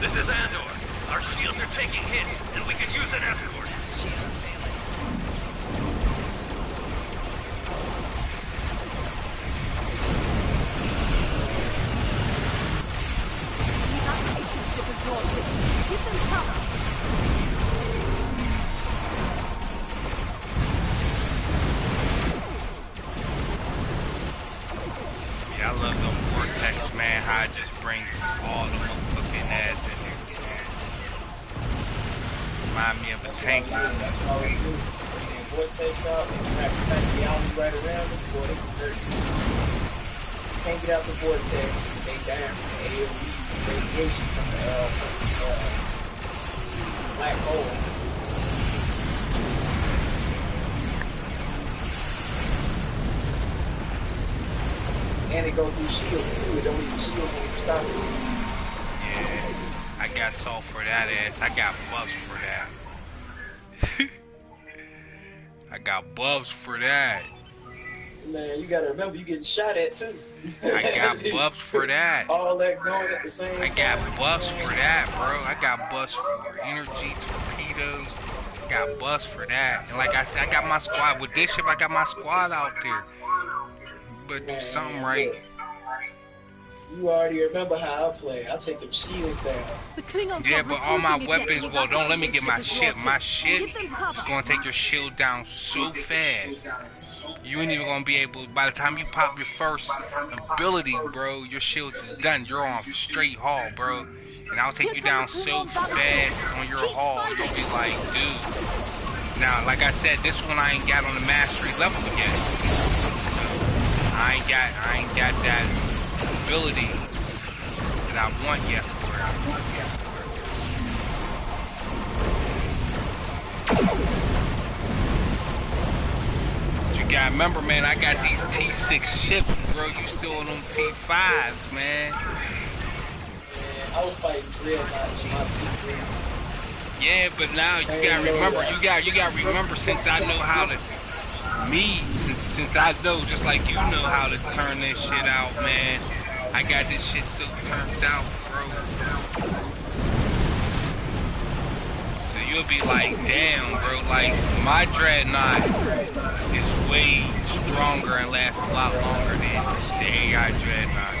This is Andor. Our shields are taking hits, and we can use an escort. An evacuation ship is launching. Give them cover. I love the vortex, man. How it just brings all the motherfucking ads in there. Remind me of a tank. That's all we do. Bring vortex out and crack crack the alley right around them before they can hurt you. Can't get out the vortex, they down from the AOE radiation from the, uh, from the uh, black hole. And it go through shields too. It don't even shield when you stop it. Yeah, I got salt for that ass. I got buffs for that. <laughs> I got buffs for that. Man, you gotta remember you getting shot at too. I got <laughs> buffs for that. All that going at the same I time. got buffs for that, bro. I got buffs for energy torpedoes. I got buffs for that. And like I said, I got my squad. With this ship, I got my squad out there. But do something right. You already remember how I play. I take them shields down. The Klingons Yeah, but all my weapons, An well, don't let me get my shit. My shit Give them cover. is gonna take your shield down so fast. You ain't even gonna be able. By the time you pop your first ability, bro, your shield is done. You're on straight haul, bro. And I'll take you down so fast on your haul. You'll be like, dude. Now, like I said, this one I ain't got on the mastery level yet. I ain't got, I ain't got that ability that I want yet for it. You gotta remember, man, I got these T6 ships, bro. You still on them T5s, man. I was fighting dreadnoughts in my T3. Yeah, but now you gotta remember, you got you gotta remember since I know how to me, since I know just like you know how to turn this shit out, man. I got this shit still turned out, bro. So you'll be like, damn, bro, like my dreadnought is way stronger and lasts a lot longer than the AI dreadnoughts.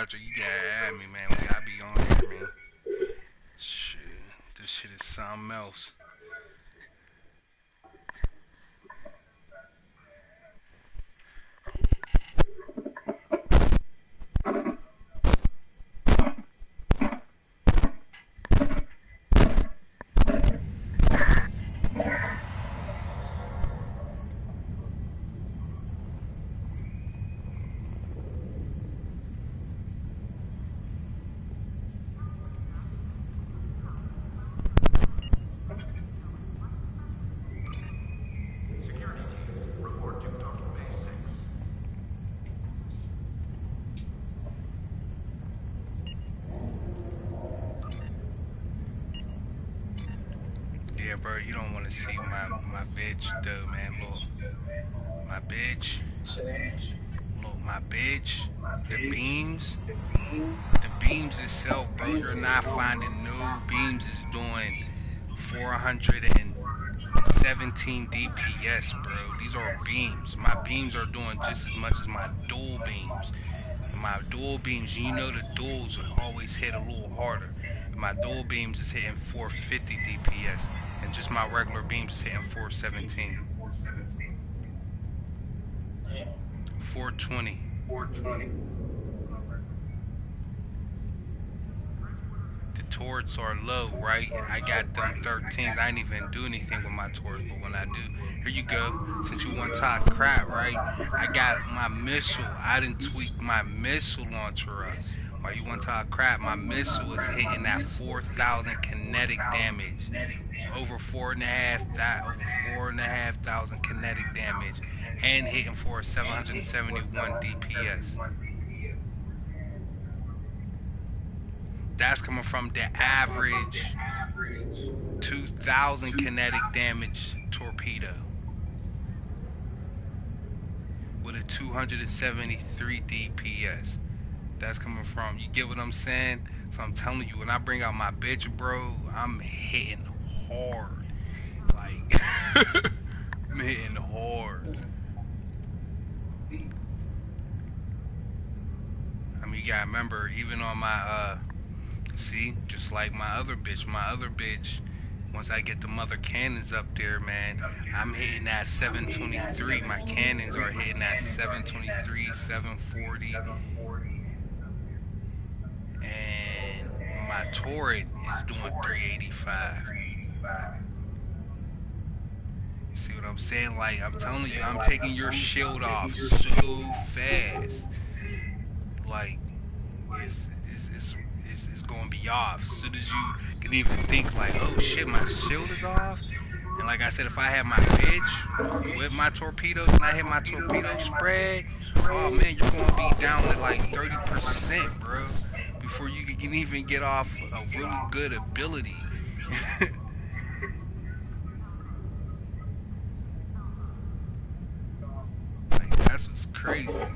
Yeah, you gotta add me, man. We gotta be on here, man. Shit, this shit is something else. Bro, you don't want to see my my bitch though, man. Look, my bitch. Look, my bitch. The beams. The beams itself, bro. You're not finding no beams is doing 417 DPS, bro. These are beams. My beams are doing just as much as my dual beams. My dual beams, you know the duals always hit a little harder. My dual beams is hitting 450 DPS, and just my regular beams hitting 417. 420. 420. The turrets are low, right? I got them 13s. I didn't even do anything with my turrets, but when I do, here you go. Since you want to talk crap, right? I got my missile. I didn't tweak my missile launcher up. While you want to talk crap, my missile is hitting that 4,000 kinetic damage. Over four and a half over four and a half thousand kinetic damage, and hitting for 771 DPS. That's coming from the average 2,000 kinetic damage torpedo with a 273 DPS. That's coming from. You get what I'm saying? So I'm telling you, when I bring out my bitch, bro, I'm hitting hard. Like, I'm <laughs> hitting hard. I mean, you gotta remember, even on my, uh, see, just like my other bitch, my other bitch, once I get the mother cannons up there, man, I'm hitting that 723. My cannons are hitting that 723, 740. And my turret is doing 385. You see what I'm saying? Like, I'm telling you, I'm taking your shield off so fast. Like, it's, it's, it's, it's, it's going to be off. As soon as you can even think, like, oh shit, my shield is off. And like I said, if I had my bitch with my torpedoes and I hit my torpedo spread, oh man, you're going to be down to like 30%, bro. Before you can even get off a really good ability. <laughs> like, that's what's crazy. Let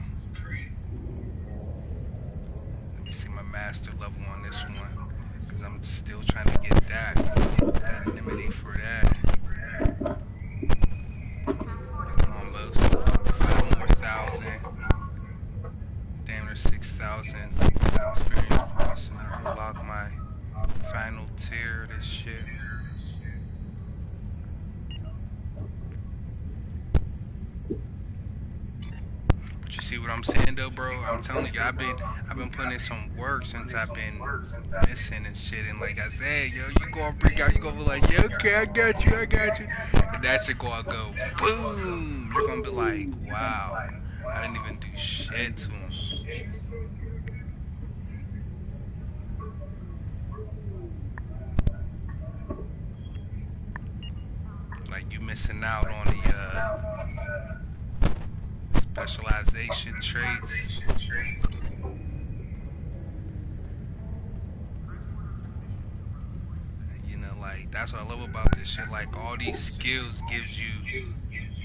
me see my master level on this one. Because I'm still trying to get that. That anonymity for that. Almost. Five more thousand. Damn near six thousand experience points. And I unlock my final tier of this shit. You see what I'm saying though, bro? I'm telling you, I've been I've been putting in some work since I've been missing and shit. And like I said, yo, you gonna break out, you gonna be like, yeah, okay, I got you, I got you. And that shit gonna go boom. You're gonna be like, wow, I didn't even do shit to him. Like you missing out on the uh, specialization traits. You know, like that's what I love about this shit. Like all these skills gives you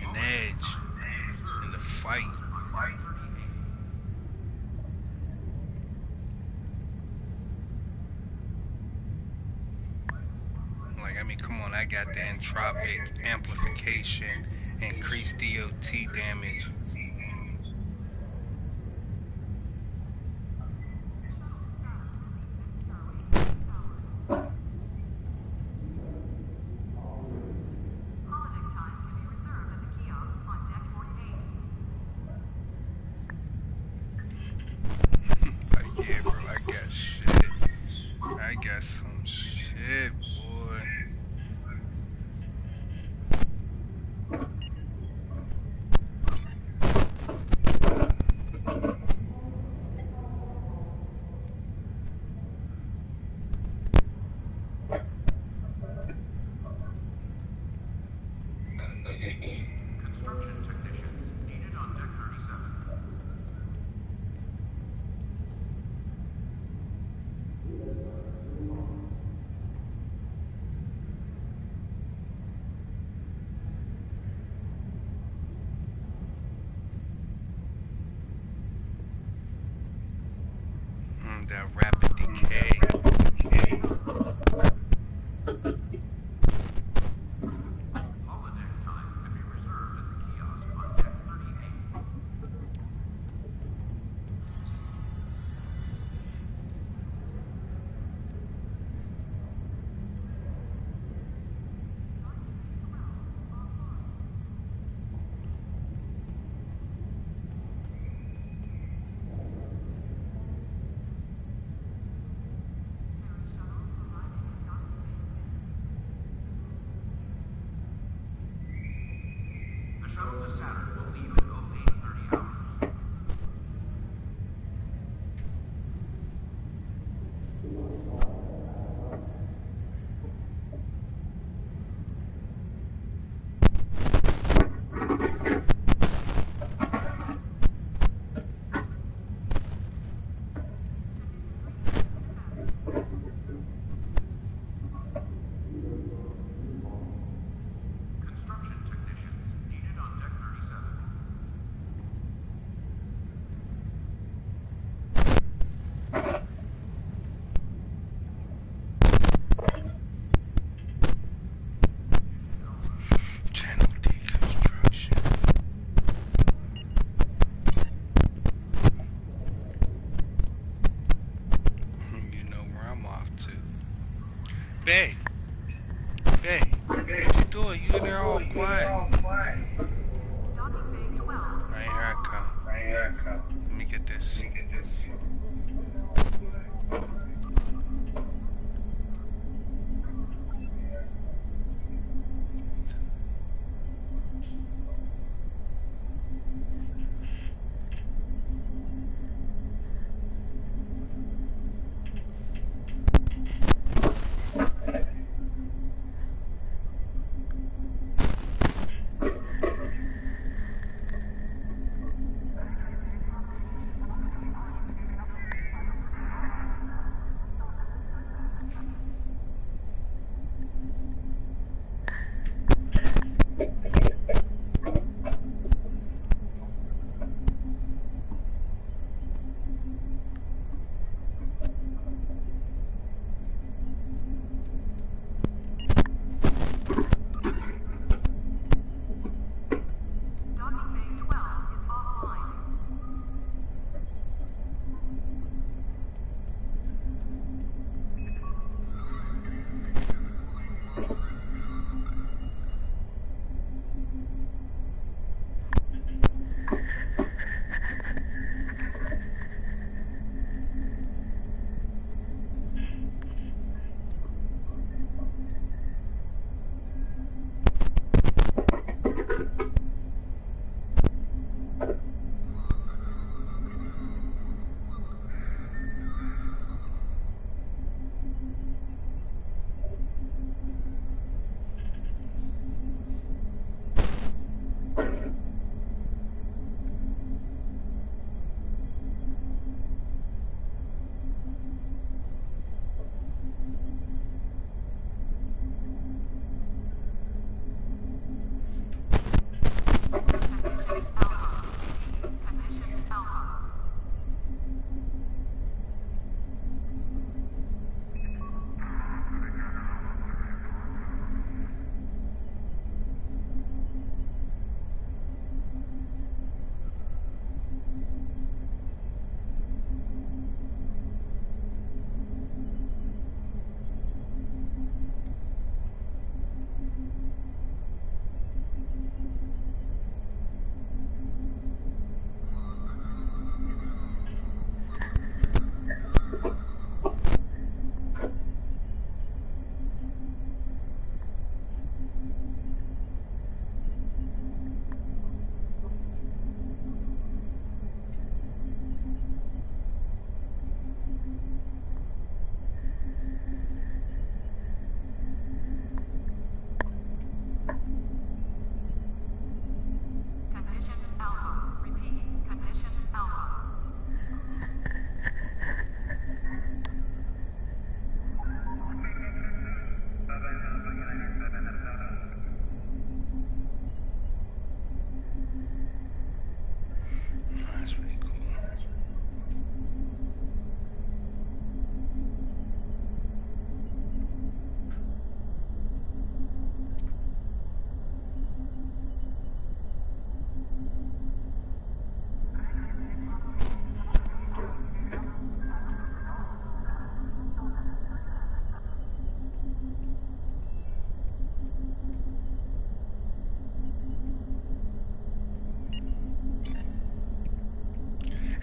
an edge in the fight. Like I mean, come on, I got the entropic amplification, increased DOT damage.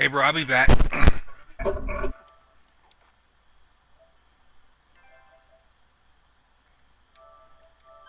Hey, bro, I'll be back. <clears throat>